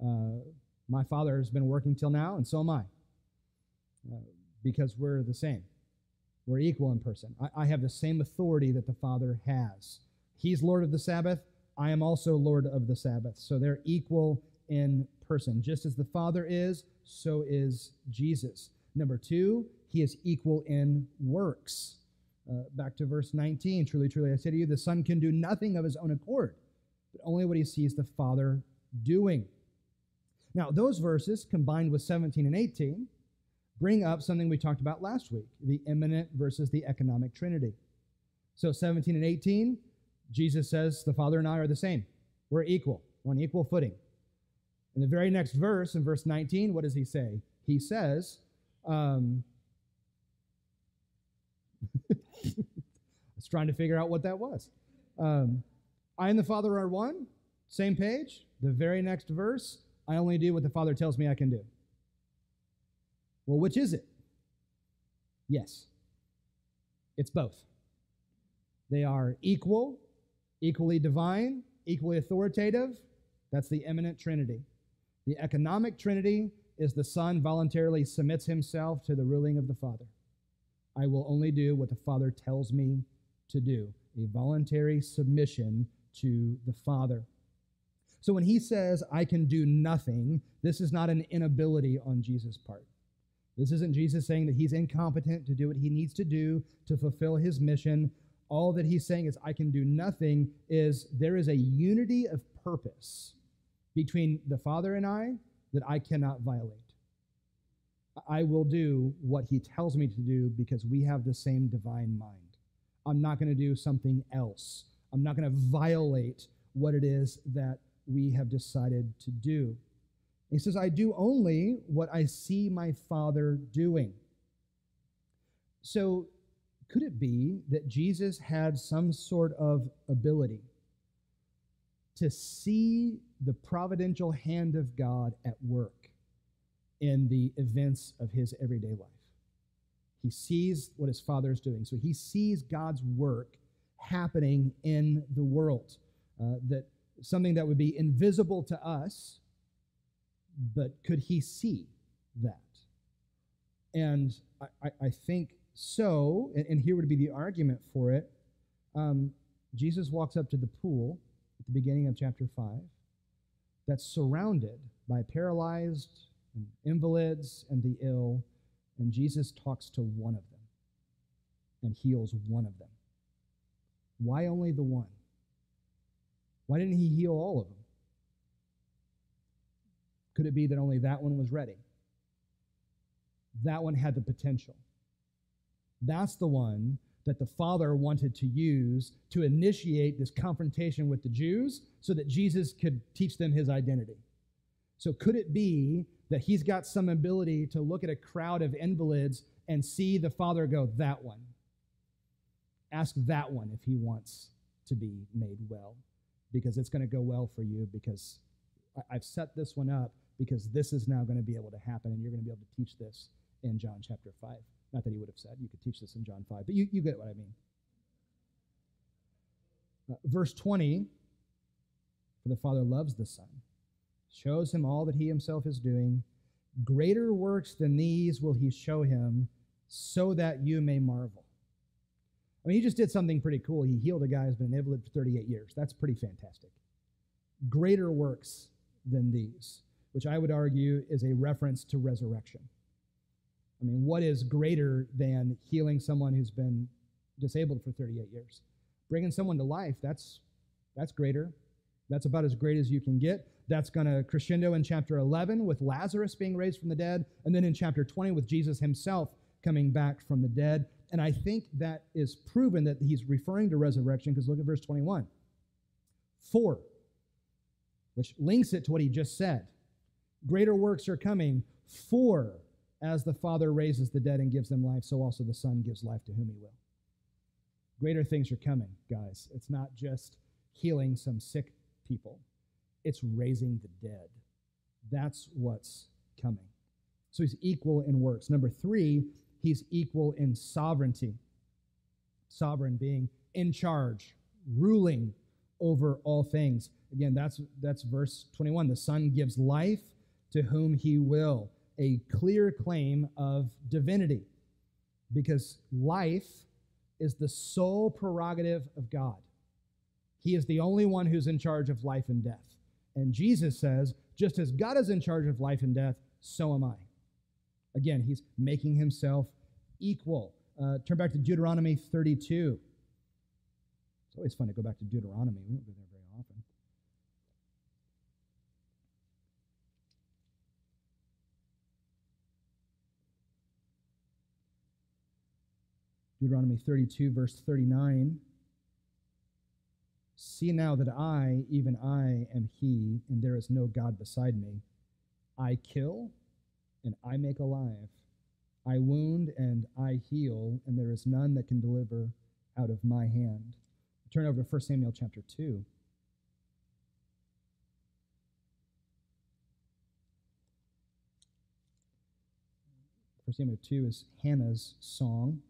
Uh, my father has been working till now, and so am I, uh, because we're the same. We're equal in person. I, I have the same authority that the Father has. He's Lord of the Sabbath. I am also Lord of the Sabbath. So they're equal in person. Just as the Father is, so is Jesus. Number two, he is equal in works. Uh, back to verse 19 Truly, truly, I say to you, the Son can do nothing of his own accord, but only what he sees the Father doing. Now, those verses combined with 17 and 18 bring up something we talked about last week the immanent versus the economic trinity. So, 17 and 18 Jesus says, The Father and I are the same. We're equal, on equal footing. In the very next verse, in verse 19, what does he say? He says, um, *laughs* I was trying to figure out what that was. Um, I and the Father are one, same page. The very next verse, I only do what the Father tells me I can do. Well, which is it? Yes, it's both. They are equal equally divine, equally authoritative. That's the immanent Trinity. The economic Trinity is the Son voluntarily submits himself to the ruling of the Father. I will only do what the Father tells me to do, a voluntary submission to the Father. So when he says, I can do nothing, this is not an inability on Jesus' part. This isn't Jesus saying that he's incompetent to do what he needs to do to fulfill his mission. All that he's saying is, I can do nothing, is there is a unity of purpose between the Father and I that I cannot violate. I will do what he tells me to do because we have the same divine mind. I'm not going to do something else. I'm not going to violate what it is that we have decided to do. He says, I do only what I see my Father doing. So, could it be that Jesus had some sort of ability to see the providential hand of God at work in the events of his everyday life? He sees what his Father is doing. So, he sees God's work happening in the world. Uh, that something that would be invisible to us but could he see that? And I, I think so, and, and, here would be the argument for it. Um, Jesus walks up to the pool at the beginning of chapter 5 that's surrounded by paralyzed and invalids and the ill, and Jesus talks to one of them and heals one of them. Why only the one? Why didn't he heal all of them? Could it be that only that one was ready? That one had the potential. That's the one that the Father wanted to use to initiate this confrontation with the Jews so that Jesus could teach them his identity. So, could it be that he's got some ability to look at a crowd of invalids and see the Father go, that one? Ask that one if he wants to be made well, because it's going to go well for you, because I've set this one up because this is now going to be able to happen, and you're going to be able to teach this in John chapter 5. Not that he would have said, you could teach this in John 5, but you, you get what I mean. Uh, verse 20 For the Father loves the Son, shows him all that he himself is doing. Greater works than these will he show him, so that you may marvel. I mean, he just did something pretty cool. He healed a guy who's been an invalid for 38 years. That's pretty fantastic. Greater works than these which I would argue is a reference to resurrection. I mean, what is greater than healing someone who's been disabled for 38 years? Bringing someone to life, that's, that's greater. That's about as great as you can get. That's going to crescendo in chapter 11 with Lazarus being raised from the dead, and then in chapter 20 with Jesus himself coming back from the dead. And I think that is proven that he's referring to resurrection because look at verse 21. For, which links it to what he just said. Greater works are coming, for as the Father raises the dead and gives them life, so also the Son gives life to whom he will. Greater things are coming, guys. It's not just healing some sick people, it's raising the dead. That's what's coming. So he's equal in works. Number three, he's equal in sovereignty. Sovereign being in charge, ruling over all things. Again, that's that's verse 21. The Son gives life to whom he will. A clear claim of divinity because life is the sole prerogative of God. He is the only one who's in charge of life and death. And Jesus says, just as God is in charge of life and death, so am I. Again, he's making himself equal. Uh, turn back to Deuteronomy 32. It's always fun to go back to Deuteronomy. We don't go there very often. Deuteronomy 32, verse 39. See now that I, even I, am He, and there is no God beside me. I kill, and I make alive. I wound, and I heal, and there is none that can deliver out of my hand. Turn over to 1 Samuel chapter 2. 1 Samuel 2 is Hannah's song.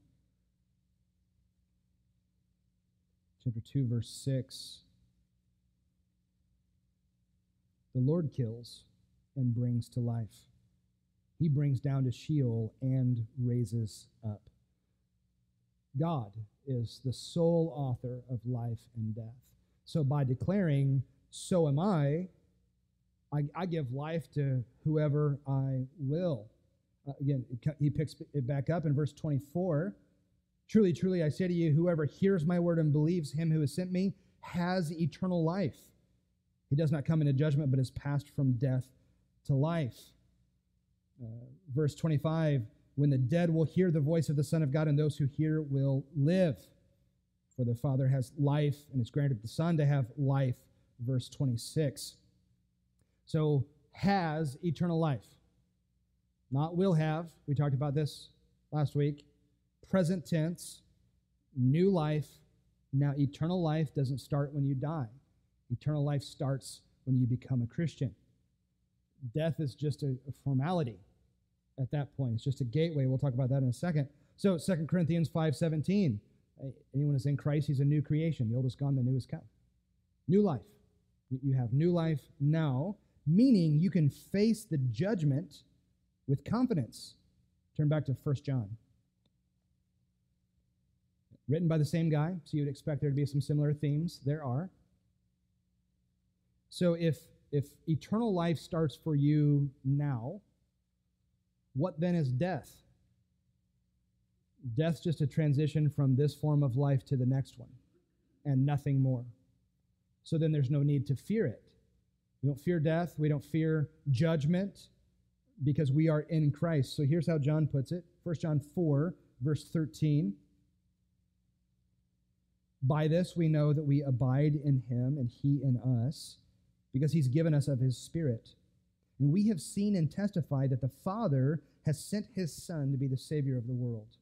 Chapter 2, verse 6. The Lord kills and brings to life. He brings down to Sheol and raises up. God is the sole author of life and death. So by declaring, so am I, I, I give life to whoever I will. Uh, again, he picks it back up in verse 24. Truly, truly, I say to you, whoever hears my word and believes him who has sent me has eternal life. He does not come into judgment, but is passed from death to life. Uh, verse 25 When the dead will hear the voice of the Son of God, and those who hear will live. For the Father has life, and has granted the Son to have life. Verse 26. So, has eternal life. Not will have. We talked about this last week. Present tense, new life. Now, eternal life doesn't start when you die, eternal life starts when you become a Christian. Death is just a, formality at that point. It's just a gateway. We'll talk about that in a second. So, 2 Corinthians 5:17. Anyone is in Christ, he's a new creation. The old is gone, the new is come. New life. You have new life now, meaning you can face the judgment with confidence. Turn back to 1 John. Written by the same guy, so you'd expect there to be some similar themes. There are. So if if eternal life starts for you now, what then is death? Death's just a transition from this form of life to the next one, and nothing more. So then there's no need to fear it. We don't fear death, we don't fear judgment because we are in Christ. So here's how John puts it 1 John 4, verse 13. By this we know that we abide in him and he in us, because he's given us of his Spirit. And we have seen and testified that the Father has sent his Son to be the Savior of the world.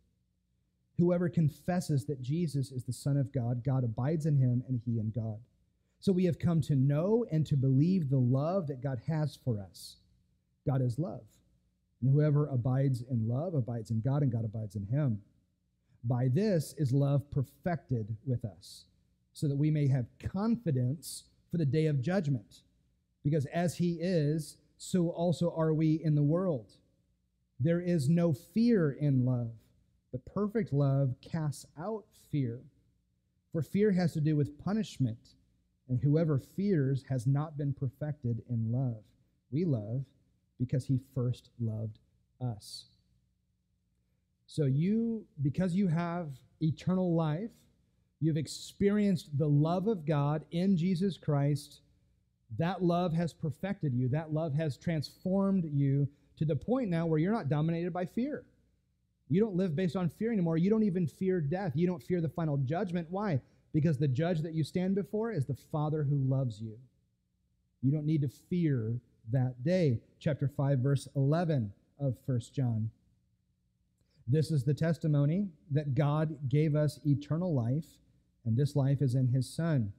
Whoever confesses that Jesus is the Son of God, God abides in him and he in God. So we have come to know and to believe the love that God has for us. God is love. And whoever abides in love abides in God, and God abides in him. By this is love perfected with us, so that we may have confidence for the day of judgment. Because as he is, so also are we in the world. There is no fear in love, but perfect love casts out fear. For fear has to do with punishment, and whoever fears has not been perfected in love. We love because he first loved us. So you because you have eternal life, you've experienced the love of God in Jesus Christ, that love has perfected you. That love has transformed you to the point now where you're not dominated by fear. You don't live based on fear anymore. You don't even fear death. You don't fear the final judgment. Why? Because the judge that you stand before is the Father who loves you. You don't need to fear that day. Chapter 5, verse 11 of 1 John. This is the testimony that God gave us eternal life, and this life is in his Son.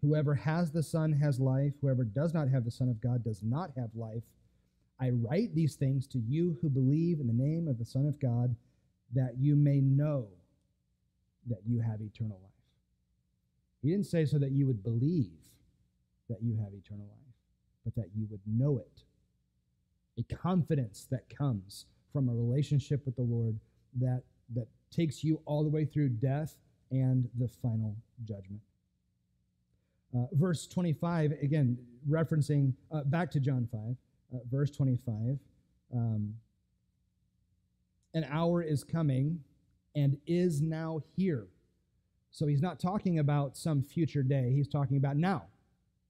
Whoever has the Son has life. Whoever does not have the Son of God does not have life. I write these things to you who believe in the name of the Son of God, that you may know that you have eternal life. He didn't say so that you would believe that you have eternal life but that you would know it. A confidence that comes from a relationship with the Lord that, that takes you all the way through death and the final judgment. Uh, verse 25, again, referencing uh, back to John 5, uh, verse 25. Um, An hour is coming and is now here. So he's not talking about some future day, he's talking about now.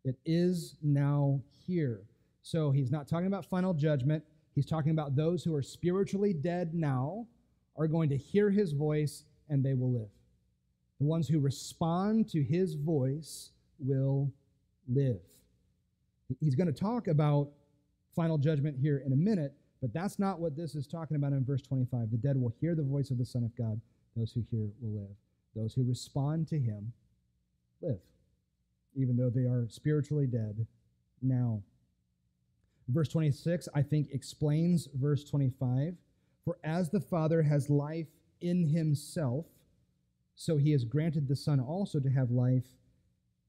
It is now here. So he's not talking about final judgment. He's talking about those who are spiritually dead now are going to hear his voice and they will live. The ones who respond to his voice will live. He's going to talk about final judgment here in a minute, but that's not what this is talking about in verse 25. The dead will hear the voice of the Son of God. Those who hear will live. Those who respond to him live even though they are spiritually dead now. Verse 26, I think, explains verse 25. For as the Father has life in himself, so he has granted the Son also to have life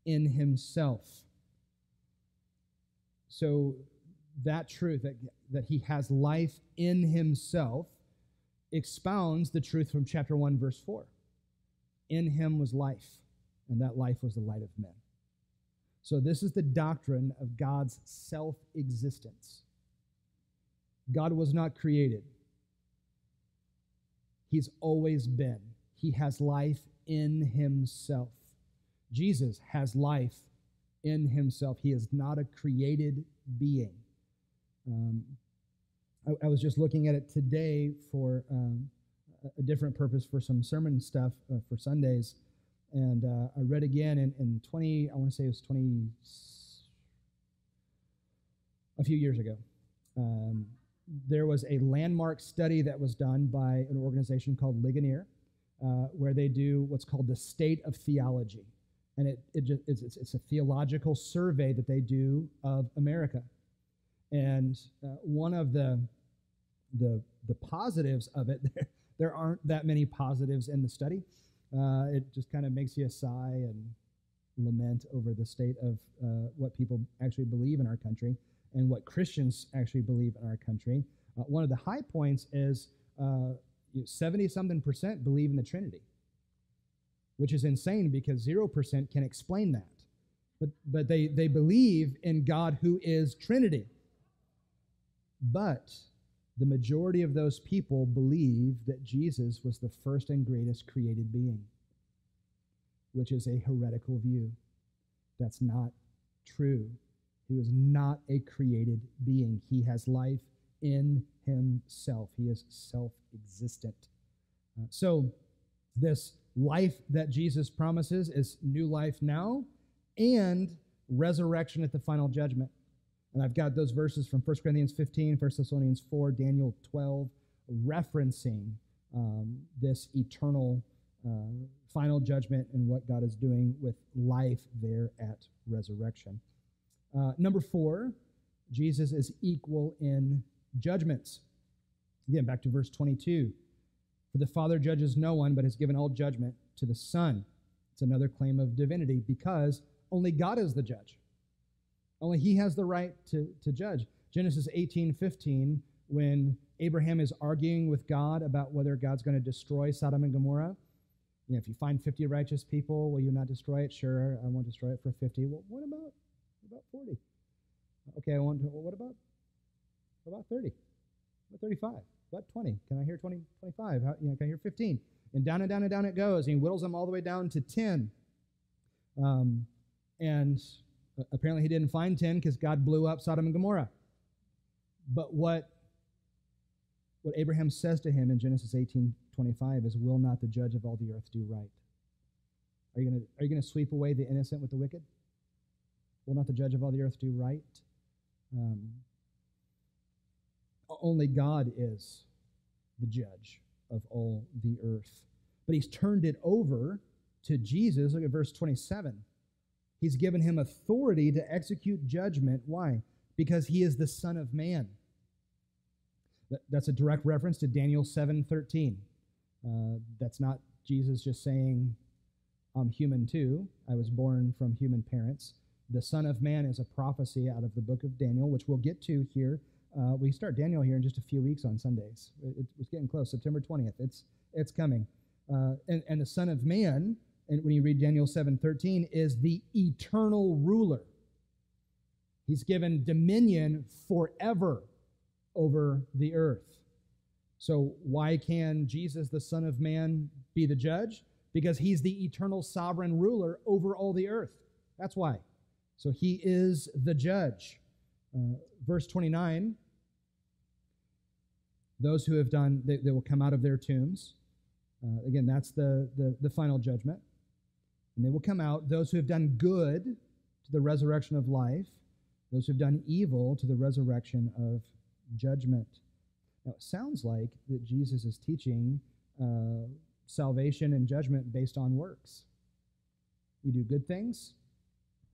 in himself. So that truth, that, that he has life in himself, expounds the truth from chapter 1, verse 4. In him was life, and that life was the light of men. So, this is the doctrine of God's self existence. God was not created. He's always been. He has life in himself. Jesus has life in himself. He is not a created being. Um, I, I, was just looking at it today for um, a different purpose for some sermon stuff uh, for Sundays. And uh, I read again in, in 20, I want to say it was 20, a few years ago. Um, there was a landmark study that was done by an organization called Ligonier, uh, where they do what's called the state of theology. And it, it just, it's, it's a theological survey that they do of America. And uh, one of the, the, the positives of it, *laughs* there, there aren't that many positives in the study. Uh, it just kind of makes you sigh and lament over the state of uh, what people actually believe in our country and what Christians actually believe in our country. Uh, one of the high points is 70 uh, something percent believe in the Trinity, which is insane because 0% can explain that. But, but they, they believe in God who is Trinity. But the majority of those people believe that Jesus was the first and greatest created being, which is a heretical view. That's not true. He was not a created being. He has life in himself, he is self existent. Uh, so, this life that Jesus promises is new life now and resurrection at the final judgment. And I've got those verses from 1 Corinthians 15, 1 Thessalonians 4, Daniel 12, referencing um, this eternal uh, final judgment and what God is doing with life there at resurrection. Uh, number four, Jesus is equal in judgments. Again, back to verse 22. For the Father judges no one, but has given all judgment to the Son. It's another claim of divinity because only God is the judge. Only He has the right to, to judge. Genesis 18 15, when Abraham is arguing with God about whether God's going to destroy Sodom and Gomorrah, you know, if you find 50 righteous people, will you not destroy it? Sure, I won't destroy it for 50. Well, what about about 40. Okay, I want to, well, what about, what about 30? What 35? What 20? Can I hear 20, 25? How, you know, can I hear 15? And down and down and down it goes. And he whittles them all the way down to 10. Um, and apparently he didn't find 10 because God blew up Sodom and Gomorrah. But what, what Abraham says to him in Genesis 18 25 is, Will not the judge of all the earth do right? Are you going to are you going to sweep away the innocent with the wicked? Will not the judge of all the earth do right? Um, only God is the judge of all the earth. But he's turned it over to Jesus. Look at verse 27. He's given him authority to execute judgment. Why? Because he is the Son of Man. That's a direct reference to Daniel 7 13. Uh, that's not Jesus just saying, I'm human too. I was born from human parents. The Son of Man is a prophecy out of the book of Daniel, which we'll get to here. Uh, we start Daniel here in just a few weeks on Sundays. It, it's getting close, September 20th. It's, it's coming. Uh, and, and the Son of Man, and when you read Daniel 7:13, is the eternal ruler. He's given dominion forever over the earth. So why can Jesus, the Son of Man, be the judge? Because he's the eternal sovereign ruler over all the earth. That's why. So he is the judge. Uh, verse 29 those who have done, they, they will come out of their tombs. Uh, again, that's the, the, the final judgment. And they will come out, those who have done good to the resurrection of life, those who have done evil to the resurrection of judgment. Now, it sounds like that Jesus is teaching uh, salvation and judgment based on works. You do good things,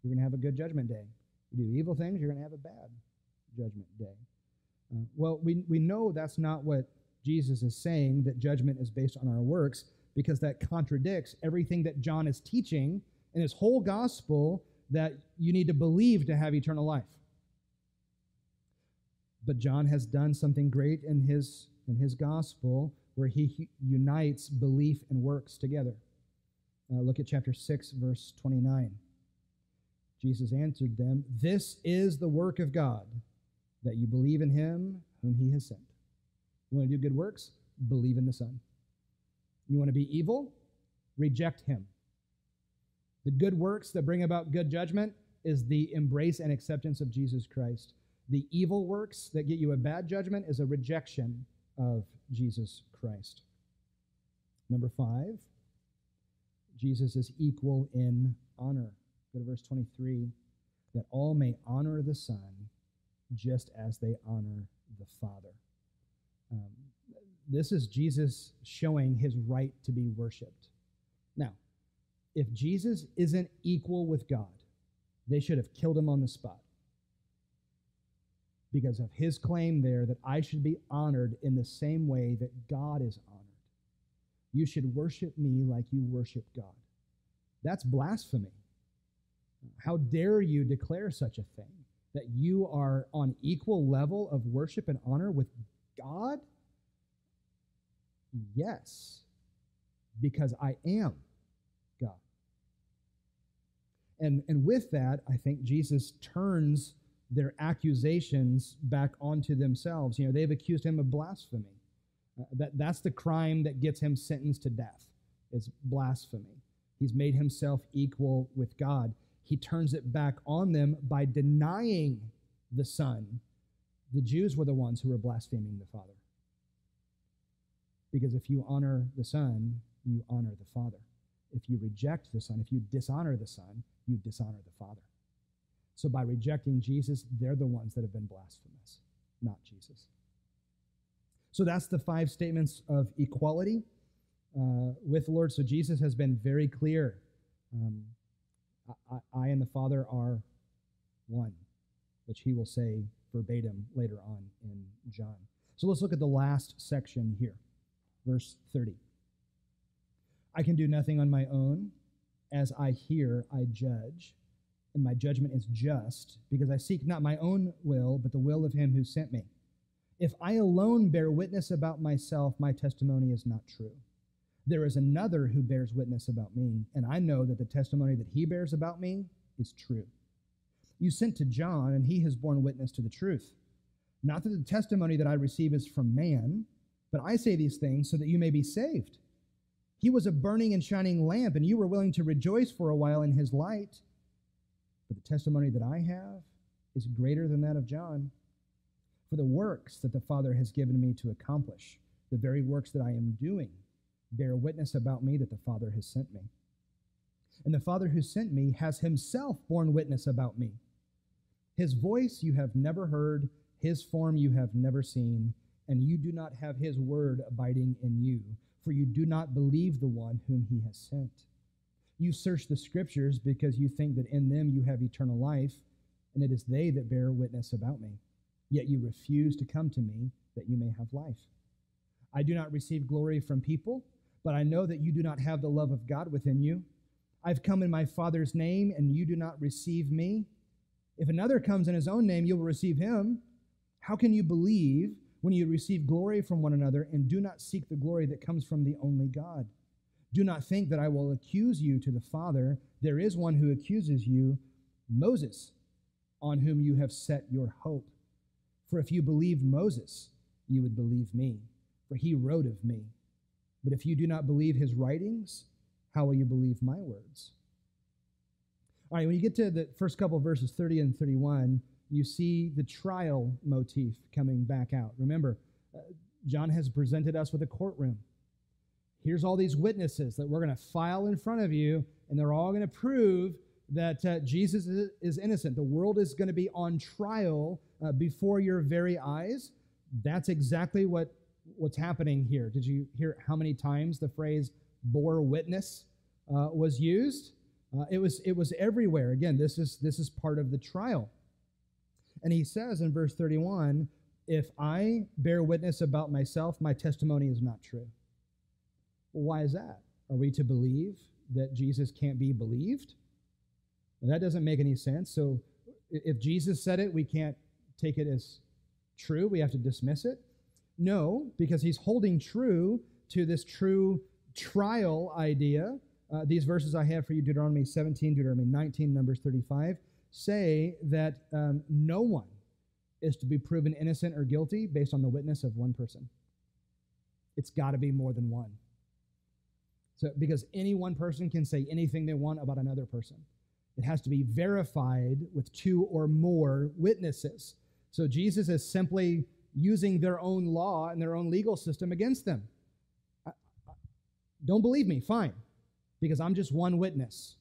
you're going to have a good judgment day. You do evil things, you're going to have a bad judgment day. Uh, well, we, we know that's not what Jesus is saying, that judgment is based on our works, because that contradicts everything that John is teaching in his whole gospel that you need to believe to have eternal life. But John has done something great in his, in his gospel where he unites belief and works together. Uh, look at chapter 6, verse 29. Jesus answered them, This is the work of God, that you believe in him whom he has sent. You want to do good works? Believe in the Son. You want to be evil? Reject him. The good works that bring about good judgment is the embrace and acceptance of Jesus Christ. The evil works that get you a bad judgment is a rejection of Jesus Christ. Number five, Jesus is equal in honor. Go to verse 23 that all may honor the Son just as they honor the Father. Um, this is Jesus showing his right to be worshiped. Now, if Jesus isn't equal with God, they should have killed him on the spot because of his claim there that I should be honored in the same way that God is honored. You should worship me like you worship God. That's blasphemy. How dare you declare such a thing? That you are on equal level of worship and honor with God? Yes, because I am God. And, and with that, I think Jesus turns their accusations back onto themselves. You know, they've accused him of blasphemy. Uh, that, that's the crime that gets him sentenced to death, is blasphemy. He's made himself equal with God. He turns it back on them by denying the Son. The Jews were the ones who were blaspheming the Father. Because if you honor the Son, you honor the Father. If you reject the Son, if you dishonor the Son, you dishonor the Father. So by rejecting Jesus, they're the ones that have been blasphemous, not Jesus. So that's the five statements of equality uh, with the Lord. So Jesus has been very clear. Um, I, I and the Father are one, which he will say verbatim later on in John. So let's look at the last section here, verse 30. I can do nothing on my own. As I hear, I judge and my judgment is just, because I seek not my own will, but the will of him who sent me. If I alone bear witness about myself, my testimony is not true. There is another who bears witness about me, and I know that the testimony that he bears about me is true. You sent to John, and he has borne witness to the truth. Not that the testimony that I receive is from man, but I say these things so that you may be saved. He was a burning and shining lamp, and you were willing to rejoice for a while in his light. But the testimony that I have is greater than that of John. For the works that the Father has given me to accomplish, the very works that I am doing, bear witness about me that the Father has sent me. And the Father who sent me has himself borne witness about me. His voice you have never heard, his form you have never seen, and you do not have his word abiding in you, for you do not believe the one whom he has sent. You search the scriptures because you think that in them you have eternal life, and it is they that bear witness about me. Yet you refuse to come to me that you may have life. I do not receive glory from people, but I know that you do not have the love of God within you. I've come in my Father's name, and you do not receive me. If another comes in his own name, you will receive him. How can you believe when you receive glory from one another and do not seek the glory that comes from the only God? Do not think that I will accuse you to the Father. There is one who accuses you, Moses, on whom you have set your hope. For if you believed Moses, you would believe me, for he wrote of me. But if you do not believe his writings, how will you believe my words? All right, when you get to the first couple verses 30 and 31, you see the trial motif coming back out. Remember, uh, John has presented us with a courtroom here's all these witnesses that we're going to file in front of you, and they're all going to prove that uh, Jesus is, innocent. The world is going to be on trial uh, before your very eyes. That's exactly what, what's happening here. Did you hear how many times the phrase bore witness uh, was used? Uh, it, was, it was everywhere. Again, this is, this is part of the trial. And he says in verse 31 if I bear witness about myself, my testimony is not true. Well, why is that? Are we to believe that Jesus can't be believed? Well, that doesn't make any sense. So if Jesus said it, we can't take it as true. We have to dismiss it. No, because he's holding true to this true trial idea. Uh, these verses I have for you, Deuteronomy 17, Deuteronomy 19, Numbers 35, say that um, no one is to be proven innocent or guilty based on the witness of one person. It's got to be more than one. So, because any one person can say anything they want about another person, it has to be verified with two or more witnesses. So, Jesus is simply using their own law and their own legal system against them. Don't believe me? Fine, because I'm just one witness.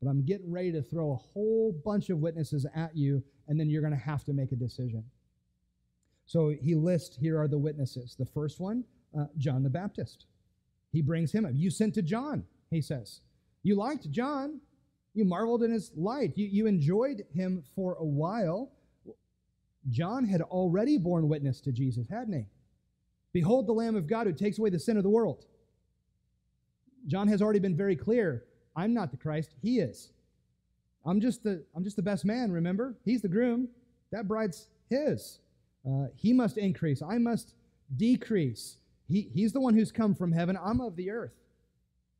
But I'm getting ready to throw a whole bunch of witnesses at you, and then you're going to have to make a decision. So he lists here are the witnesses. The first one, uh, John the Baptist. He brings him up. You sent to John, he says. You liked John. You marveled in his light. You, you enjoyed him for a while. John had already borne witness to Jesus, hadn't he? Behold the Lamb of God who takes away the sin of the world. John has already been very clear I'm not the Christ, he is. I'm just the, I'm just the best man, remember? He's the groom. That bride's his. Uh, he must increase. I must decrease. He, he's the one who's come from heaven. I'm of the earth.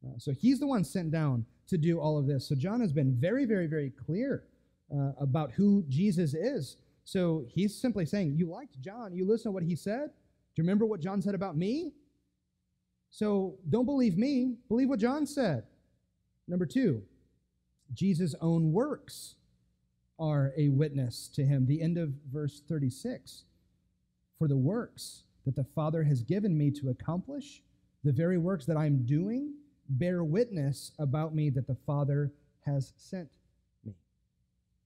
Uh, so he's the one sent down to do all of this. So John has been very, very, very clear uh, about who Jesus is. So he's simply saying, You liked John. You listen to what he said. Do you remember what John said about me? So don't believe me, believe what John said. Number two, Jesus' own works are a witness to him. The end of verse 36 For the works that the Father has given me to accomplish, the very works that I'm doing, bear witness about me that the Father has sent me.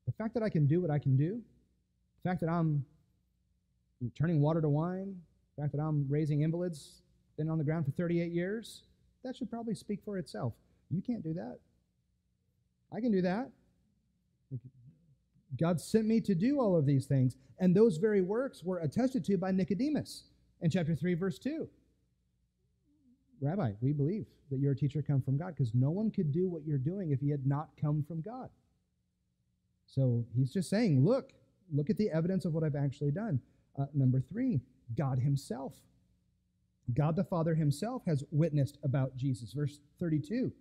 The fact that I can do what I can do, the fact that I'm turning water to wine, the fact that I'm raising invalids been on the ground for 38 years, that should probably speak for itself. You can't do that. I can do that. God sent me to do all of these things. And those very works were attested to by Nicodemus in chapter 3, verse 2. Rabbi, we believe that you're a teacher come from God because no one could do what you're doing if he had not come from God. So he's just saying, look, look at the evidence of what I've actually done. Uh, number three, God himself God the Father himself has witnessed about Jesus. Verse 32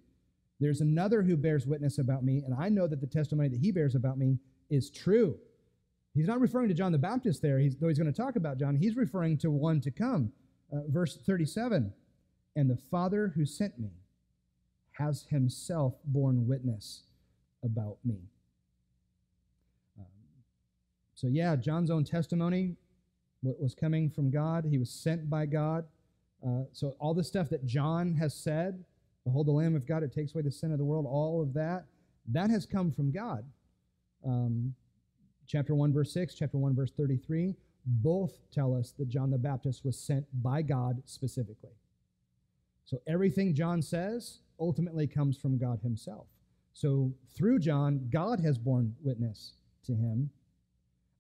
There's another who bears witness about me, and I know that the testimony that he bears about me is true. He's not referring to John the Baptist there, he's, though he's going to talk about John. He's referring to one to come. Uh, verse 37 And the Father who sent me has himself borne witness about me. Um, so, yeah, John's own testimony was coming from God. He was sent by God. Uh, so all the stuff that John has said, behold the Lamb of God, it takes away the sin of the world, all of that, that has come from God. Um, chapter 1, verse 6, chapter 1, verse 33, both tell us that John the Baptist was sent by God specifically. So everything John says ultimately comes from God himself. So through John, God has borne witness to him.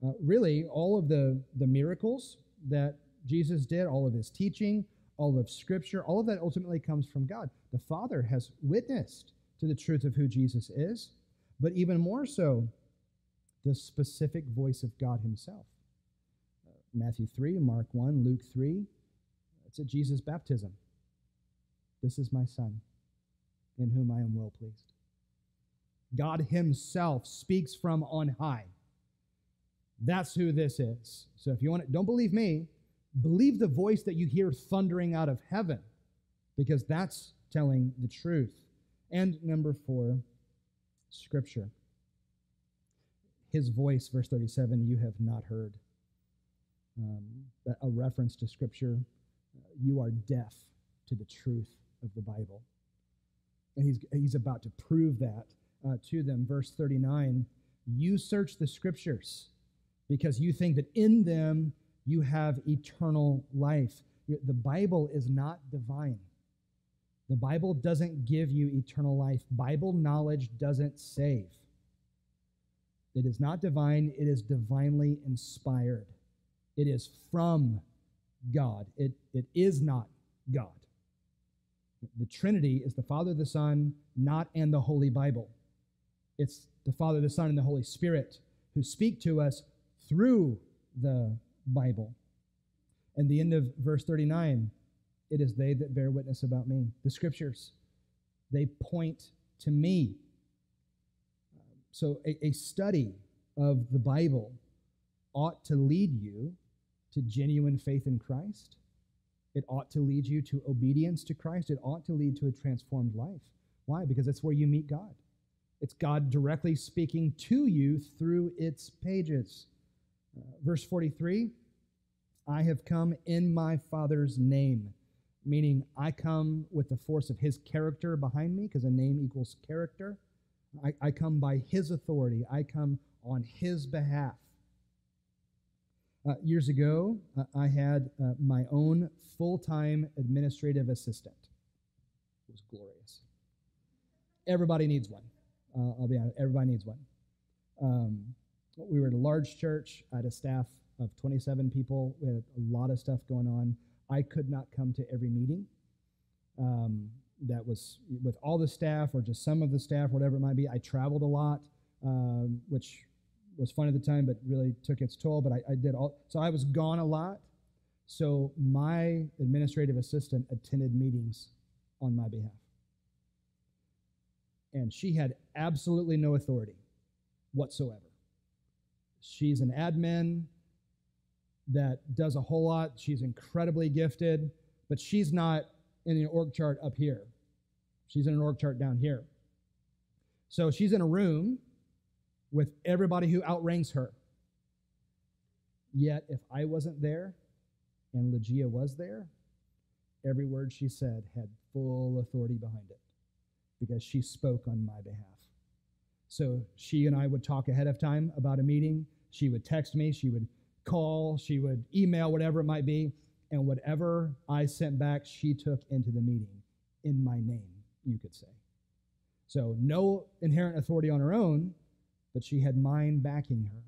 Uh, really, all of the, the miracles that Jesus did, all of his teaching, all of Scripture, all of that ultimately comes from God. The Father has witnessed to the truth of who Jesus is, but even more so, the specific voice of God Himself. Uh, Matthew 3, Mark 1, Luke 3, it's at Jesus' baptism. This is my Son, in whom I am well pleased. God Himself speaks from on high. That's who this is. So if you want to, don't believe me, Believe the voice that you hear thundering out of heaven, because that's telling the truth. And number four, Scripture. His voice, verse 37, you have not heard. Um, a reference to Scripture. You are deaf to the truth of the Bible. And he's, he's about to prove that uh, to them. Verse 39 You search the Scriptures because you think that in them you have eternal life. The Bible is not divine. The Bible doesn't give you eternal life. Bible knowledge doesn't save. It is not divine, it is divinely inspired. It is from God. It, it is not God. The Trinity is the Father, the Son, not and the Holy Bible. It's the Father, the Son, and the Holy Spirit who speak to us through the Bible. And the end of verse 39 it is they that bear witness about me. The scriptures, they point to me. So, a, a study of the Bible ought to lead you to genuine faith in Christ. It ought to lead you to obedience to Christ. It ought to lead to a transformed life. Why? Because that's where you meet God. It's God directly speaking to you through its pages. Uh, verse 43 I have come in my Father's name, meaning I come with the force of his character behind me, because a name equals character. I, I come by his authority, I come on his behalf. Uh, years ago, uh, I had uh, my own full time administrative assistant. It was glorious. Everybody needs one. Uh, I'll be honest, everybody needs one. Um, we were at a large church. I had a staff of 27 people. We had a lot of stuff going on. I could not come to every meeting. Um, that was with all the staff or just some of the staff, whatever it might be. I traveled a lot, um, which was fun at the time, but really took its toll. But I, I did all, so I was gone a lot. So my administrative assistant attended meetings on my behalf. And she had absolutely no authority whatsoever. She's an admin that does a whole lot. She's incredibly gifted, but she's not in the org chart up here. She's in an org chart down here. So she's in a room with everybody who outranks her. Yet, if I wasn't there and Legia was there, every word she said had full authority behind it because she spoke on my behalf. So she and I would talk ahead of time about a meeting. She would text me, she would call, she would email, whatever it might be. And whatever I sent back, she took into the meeting in my name, you could say. So, no inherent authority on her own, but she had mine backing her.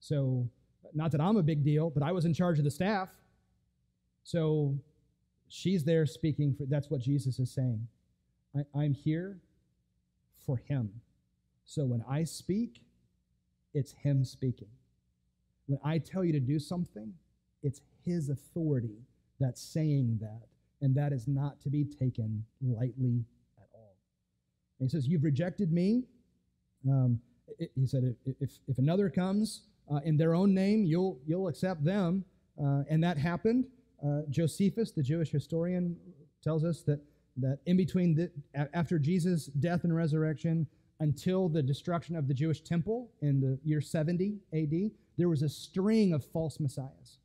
So, not that I'm a big deal, but I was in charge of the staff. So, she's there speaking for that's what Jesus is saying. I, am here for him. So, when I speak, it's him speaking. When I tell you to do something, it's his authority that's saying that. And that is not to be taken lightly at all. And he says, You've rejected me. Um, it, he said, if, if another comes uh, in their own name, you'll, you'll accept them. Uh, and that happened. Uh, Josephus, the Jewish historian, tells us that, that in between, the, after Jesus' death and resurrection, until the destruction of the Jewish temple in the year 70 AD, there was a string of false messiahs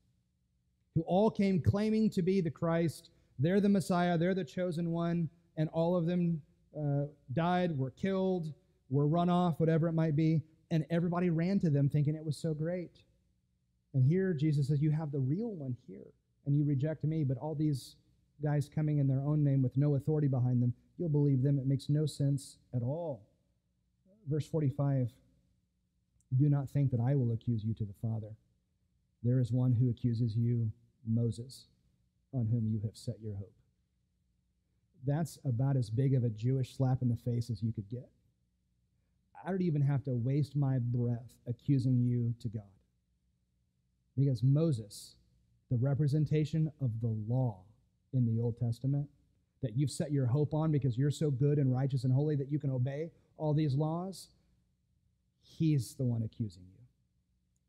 who all came claiming to be the Christ. They're the Messiah, they're the chosen one, and all of them uh, died, were killed, were run off, whatever it might be, and everybody ran to them thinking it was so great. And here Jesus says, You have the real one here, and you reject me, but all these guys coming in their own name with no authority behind them, you'll believe them. It makes no sense at all. Verse 45 Do not think that I will accuse you to the Father. There is one who accuses you, Moses, on whom you have set your hope. That's about as big of a Jewish slap in the face as you could get. I don't even have to waste my breath accusing you to God. Because Moses, the representation of the law in the Old Testament, that you've set your hope on because you're so good and righteous and holy that you can obey all these laws, he's the one accusing you.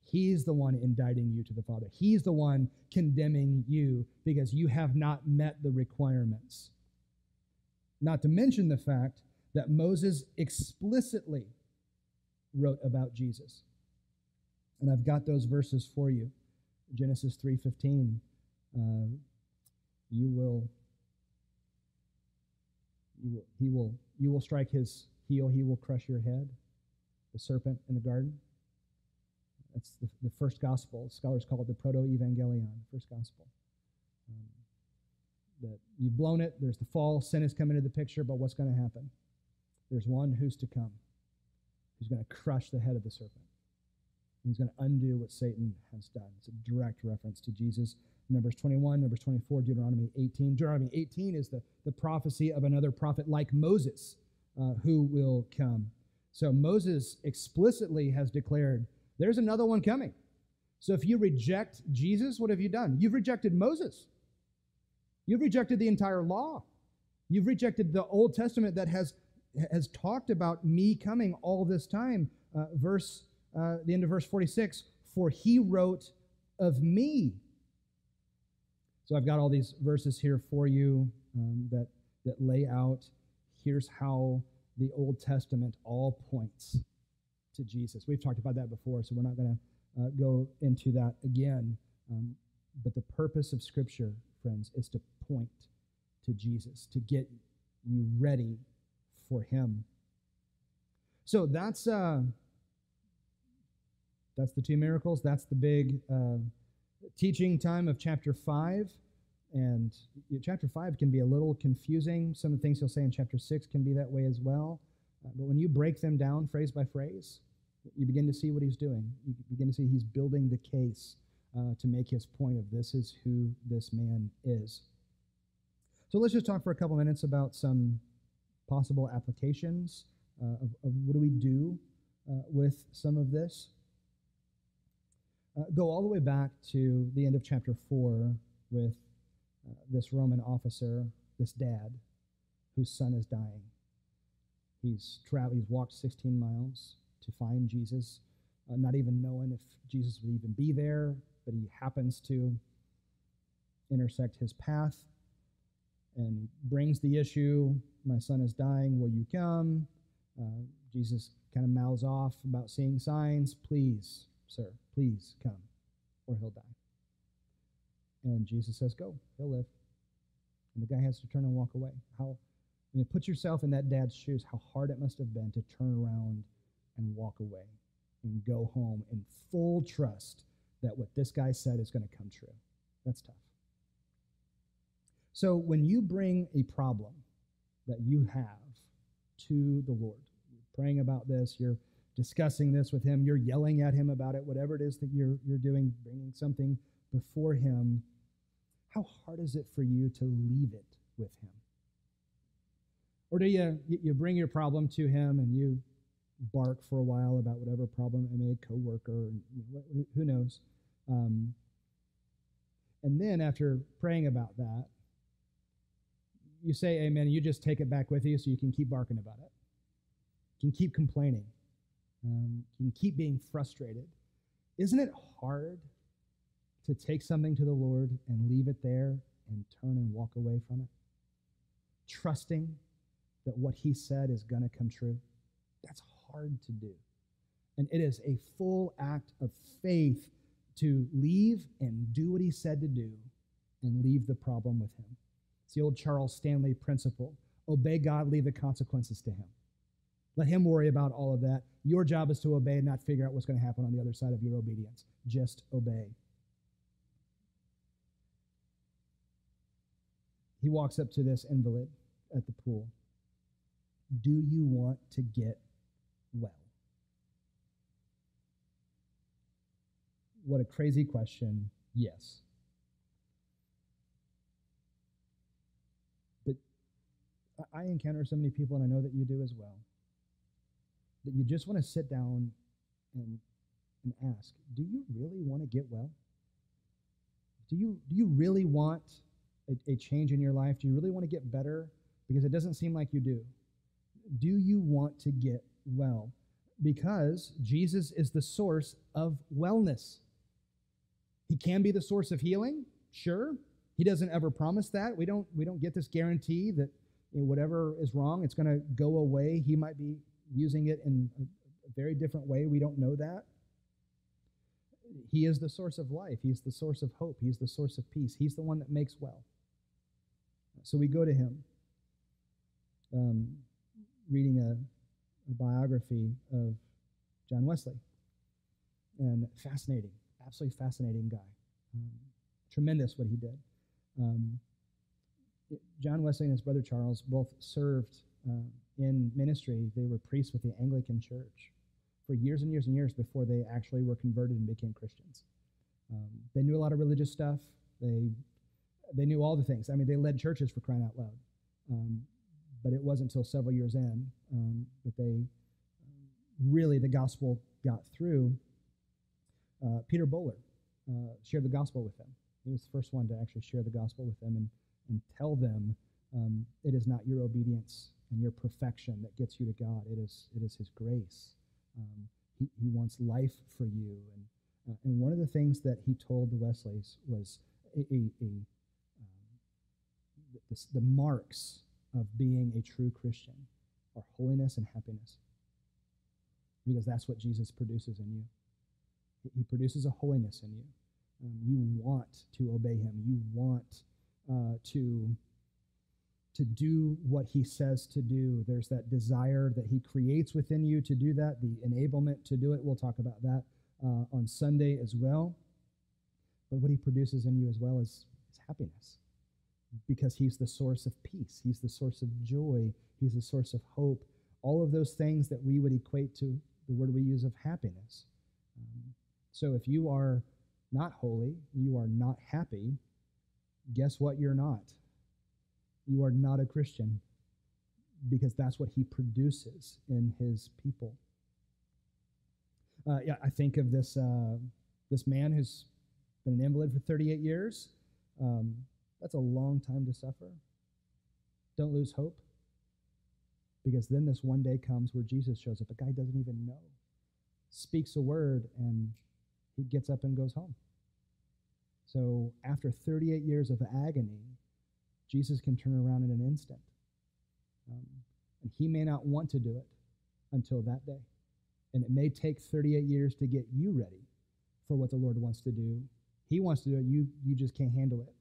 He's the one indicting you to the Father. He's the one condemning you because you have not met the requirements. Not to mention the fact that Moses explicitly wrote about Jesus. And I've got those verses for you. Genesis 3:15. Uh, you will you will he will you will strike his heel, he will crush your head. The serpent in the garden. That's the, the first gospel. Scholars call it the proto-evangelium, the first gospel. Um, that you've blown it. There's the fall. Sin has come into the picture. But what's going to happen? There's one who's to come who's going to crush the head of the serpent. And he's going to undo what Satan has done. It's a direct reference to Jesus. Numbers 21, Numbers 24, Deuteronomy 18. Deuteronomy 18 is the, the prophecy of another prophet like Moses uh, who will come. So Moses explicitly has declared there's another one coming. So if you reject Jesus, what have you done? You've rejected Moses. You've rejected the entire law. You've rejected the Old Testament that has has talked about me coming all this time. Uh, verse, uh, the end of verse 46 for he wrote of me. So I've got all these verses here for you um, that, that lay out here's how the Old Testament all points to Jesus. We've talked about that before, so we're not going to uh, go into that again. Um, but the purpose of Scripture, friends, is to point to Jesus, to get you ready for Him. So that's uh, that's the two miracles. That's the big uh, teaching time of chapter five. And chapter 5 can be a little confusing. Some of the things he'll say in chapter 6 can be that way as well. Uh, but when you break them down phrase by phrase, you begin to see what he's doing. You begin to see he's building the case uh, to make his point of this is who this man is. So let's just talk for a couple minutes about some possible applications uh, of, of, what do we do uh, with some of this. Uh, go all the way back to the end of chapter 4 with uh, this Roman officer, this dad, whose son is dying. He's traveled, he's walked 16 miles to find Jesus, uh, not even knowing if Jesus would even be there, but he happens to intersect his path and brings the issue My son is dying, will you come? Uh, Jesus kind of mouths off about seeing signs. Please, sir, please come, or he'll die. And Jesus says, Go, he'll live. And the guy has to turn and walk away. How, mean, put yourself in that dad's shoes, how hard it must have been to turn around and walk away and go home in full trust that what this guy said is going to come true. That's tough. So when you bring a problem that you have to the Lord, you're praying about this, you're discussing this with him, you're yelling at him about it, whatever it is that you're, you're doing, bringing something before him, how hard is it for you to leave it with him? Or do you, you bring your problem to him and you bark for a while about whatever problem it may, coworker, who knows? Um, and then after praying about that, you say amen, you just take it back with you so you can keep barking about it. You can keep complaining. Um, you can keep being frustrated. Isn't it hard to take something to the Lord and leave it there and turn and walk away from it? Trusting that what He said is going to come true. That's hard to do. And it is a full act of faith to leave and do what He said to do and leave the problem with Him. It's the old Charles Stanley principle obey God, leave the consequences to Him. Let Him worry about all of that. Your job is to obey and not figure out what's going to happen on the other side of your obedience. Just obey. He walks up to this invalid at the pool. Do you want to get well? What a crazy question. Yes. But I encounter so many people, and I know that you do as well, that you just want to sit down and, and ask, do you really want to get well? Do you, do you really want a, a change in your life? Do you really want to get better? Because it doesn't seem like you do. Do you want to get well? Because Jesus is the source of wellness. He can be the source of healing, sure. He doesn't ever promise that. We don't we don't get this guarantee that you know, whatever is wrong, it's going to go away. He might be using it in a, a very different way. We don't know that. He is the source of life. He's the source of hope. He's the source of peace. He's the one that makes well. So we go to him. Um, reading a, a, biography of John Wesley. And fascinating, absolutely fascinating guy. Um, tremendous what he did. Um, John Wesley and his brother Charles both served uh, in ministry. They were priests with the Anglican Church for years and years and years before they actually were converted and became Christians. Um, they knew a lot of religious stuff. They they knew all the things. I mean, they led churches for crying out loud. Um, but it wasn't until several years in um, that they um, really the gospel got through. Uh, Peter Böhler uh, shared the gospel with them. He was the first one to actually share the gospel with them and, and tell them um, it is not your obedience and your perfection that gets you to God. It is, it is His grace. Um, he, he wants life for you. And Uh, and one of the things that he told the Wesleys was a, a, a the, the marks of being a true Christian are holiness and happiness. Because that's what Jesus produces in you. He produces a holiness in you. Um, you want to obey him. You want uh, to to do what he says to do. There's that desire that he creates within you to do that, the enablement to do it. We'll talk about that uh, on Sunday as well. But what he produces in you as well is, is happiness because he's the source of peace, he's the source of joy, he's the source of hope. All of those things that we would equate to the word we use of happiness. Um, so if you are not holy, you are not happy, guess what you're not? You are not a Christian because that's what he produces in his people. Uh, yeah, I think of this uh, this man who's been an invalid for 38 years. Um, that's a long time to suffer. Don't lose hope, because then this one day comes where Jesus shows up. A guy doesn't even know, speaks a word, and he gets up and goes home. So after 38 years of agony, Jesus can turn around in an instant. Um, and he may not want to do it until that day. And it may take 38 years to get you ready for what the Lord wants to do. He wants to do it, you, you just can't handle it.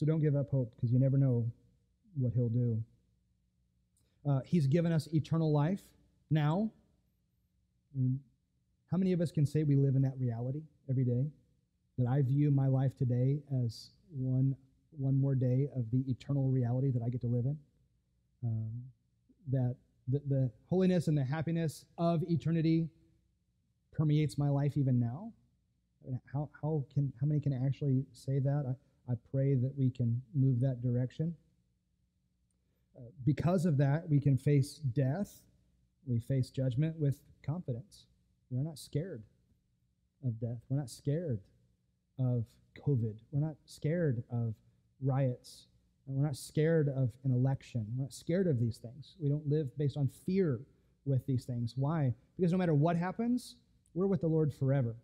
So don't give up hope because you never know what he'll do. Uh, he's given us eternal life now. I mean, how many of us can say we live in that reality every day? That I view my life today as one one more day of the eternal reality that I get to live in. Um, that the, the holiness and the happiness of eternity permeates my life even now. How, how, can, how many can actually say that? I, I pray that we can move that direction. Uh, because of that, we can face death, we face judgment with confidence. We're not scared of death. We're not scared of COVID. We're not scared of riots. We're not scared of an election. We're not scared of these things. We don't live based on fear with these things. Why? Because no matter what happens, we're with the Lord forever.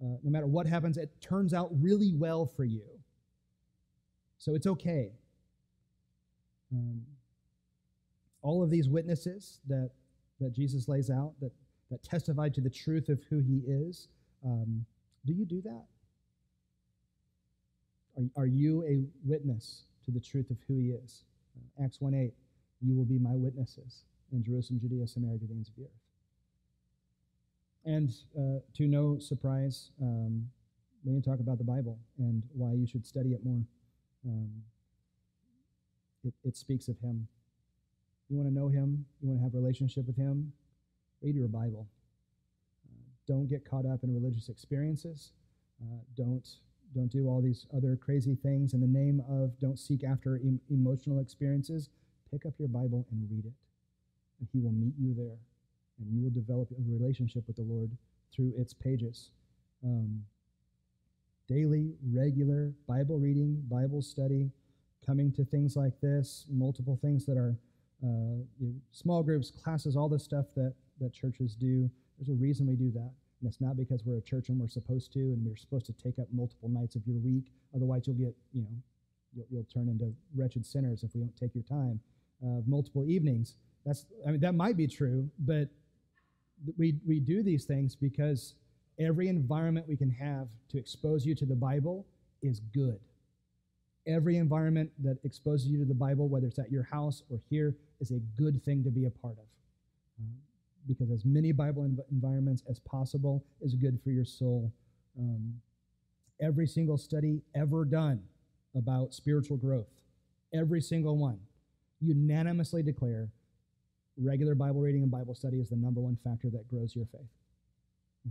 Uh, no matter what happens, it turns out really well for you. So it's okay. Um, all of these witnesses that, that Jesus lays out that, that testify to the truth of who he is, um, do you do that? Are, are you a witness to the truth of who he is? Acts 1 8, you will be my witnesses in Jerusalem, Judea, Samaria, to the ends of the earth. And uh, to no surprise, um, we to talk about the Bible and why you should study it more. Um, it, it speaks of him. You want to know him, you want to have a relationship with him, read your Bible. Uh, don't get caught up in religious experiences. Uh, don't don't do all these other crazy things in the name of don't seek after em- emotional experiences. Pick up your Bible and read it, and He will meet you there, and you will develop a relationship with the Lord through its pages. Um, daily, regular Bible reading, Bible study, coming to things like this, multiple things that are uh, you know, small groups, classes, all the stuff that, that churches do. There's a reason we do that. And it's not because we're a church and we're supposed to, and we're supposed to take up multiple nights of your week. Otherwise, you'll get, you know, you'll, you'll turn into wretched sinners if we don't take your time. Uh, multiple evenings. That's, I mean, that might be true, but we we do these things because every environment we can have to expose you to the Bible is good. Every environment that exposes you to the Bible, whether it's at your house or here, is a good thing to be a part of. Um, because as many Bible env- environments as possible is good for your soul. Um, every single study ever done about spiritual growth, every single one, unanimously declare regular Bible reading and Bible study is the number one factor that grows your faith.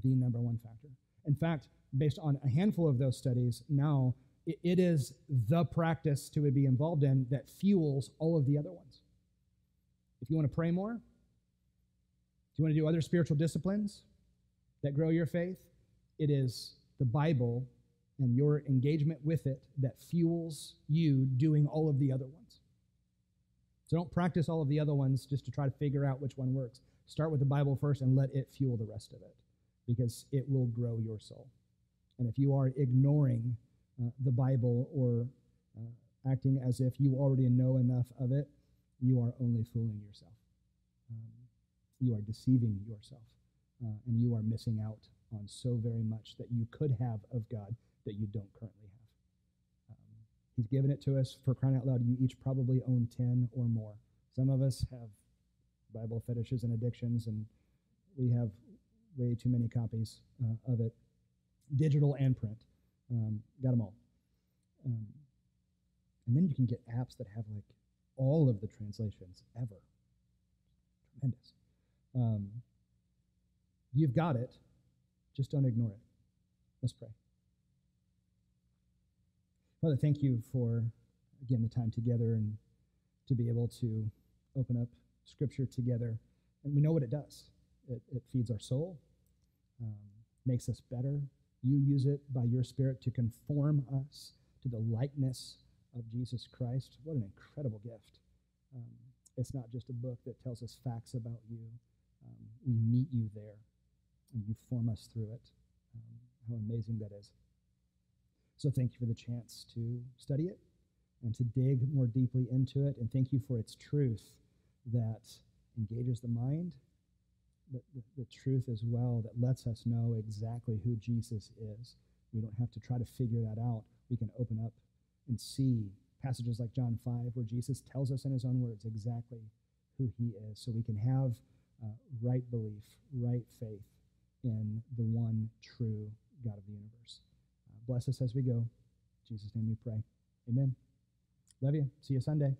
The number one factor. In fact, based on a handful of those studies, now it, it is the practice to be involved in that fuels all of the other ones. If you want to pray more, do you want to do other spiritual disciplines that grow your faith? It is the Bible and your engagement with it that fuels you doing all of the other ones. So don't practice all of the other ones just to try to figure out which one works. Start with the Bible first and let it fuel the rest of it. Because it will grow your soul. And if you are ignoring uh, the Bible or uh, acting as if you already know enough of it, you are only fooling yourself. Um, you are deceiving yourself, uh, and you are missing out on so very much that you could have of God that you don't currently have. Um, he's given it to us for crying out loud. You each probably own 10 or more. Some of us have Bible fetishes and addictions, and we have way too many copies uh, of it, digital and print. Um, got them all. Um, and then you can get apps that have like all of the translations ever. Tremendous. Um, you've got it. Just don't ignore it. Let's pray. Father, thank you for, again, the time together and to be able to open up Scripture together. And we know what it does it, it feeds our soul, um, makes us better. You use it by your Spirit to conform us to the likeness of Jesus Christ. What an incredible gift. Um, it's not just a book that tells us facts about you. Um, we meet you there, and you form us through it. Um, how amazing that is. So thank you for the chance to study it and to dig more deeply into it. And thank you for its truth that engages the mind, the, the truth as well that lets us know exactly who Jesus is. We don't have to try to figure that out. We can open up and see passages like John 5, where Jesus tells us in his own words exactly who he is, so we can have uh, right belief, right faith in the one true God of the universe. Uh, bless us as we go. In Jesus' name we pray. Amen. Love you. See you Sunday.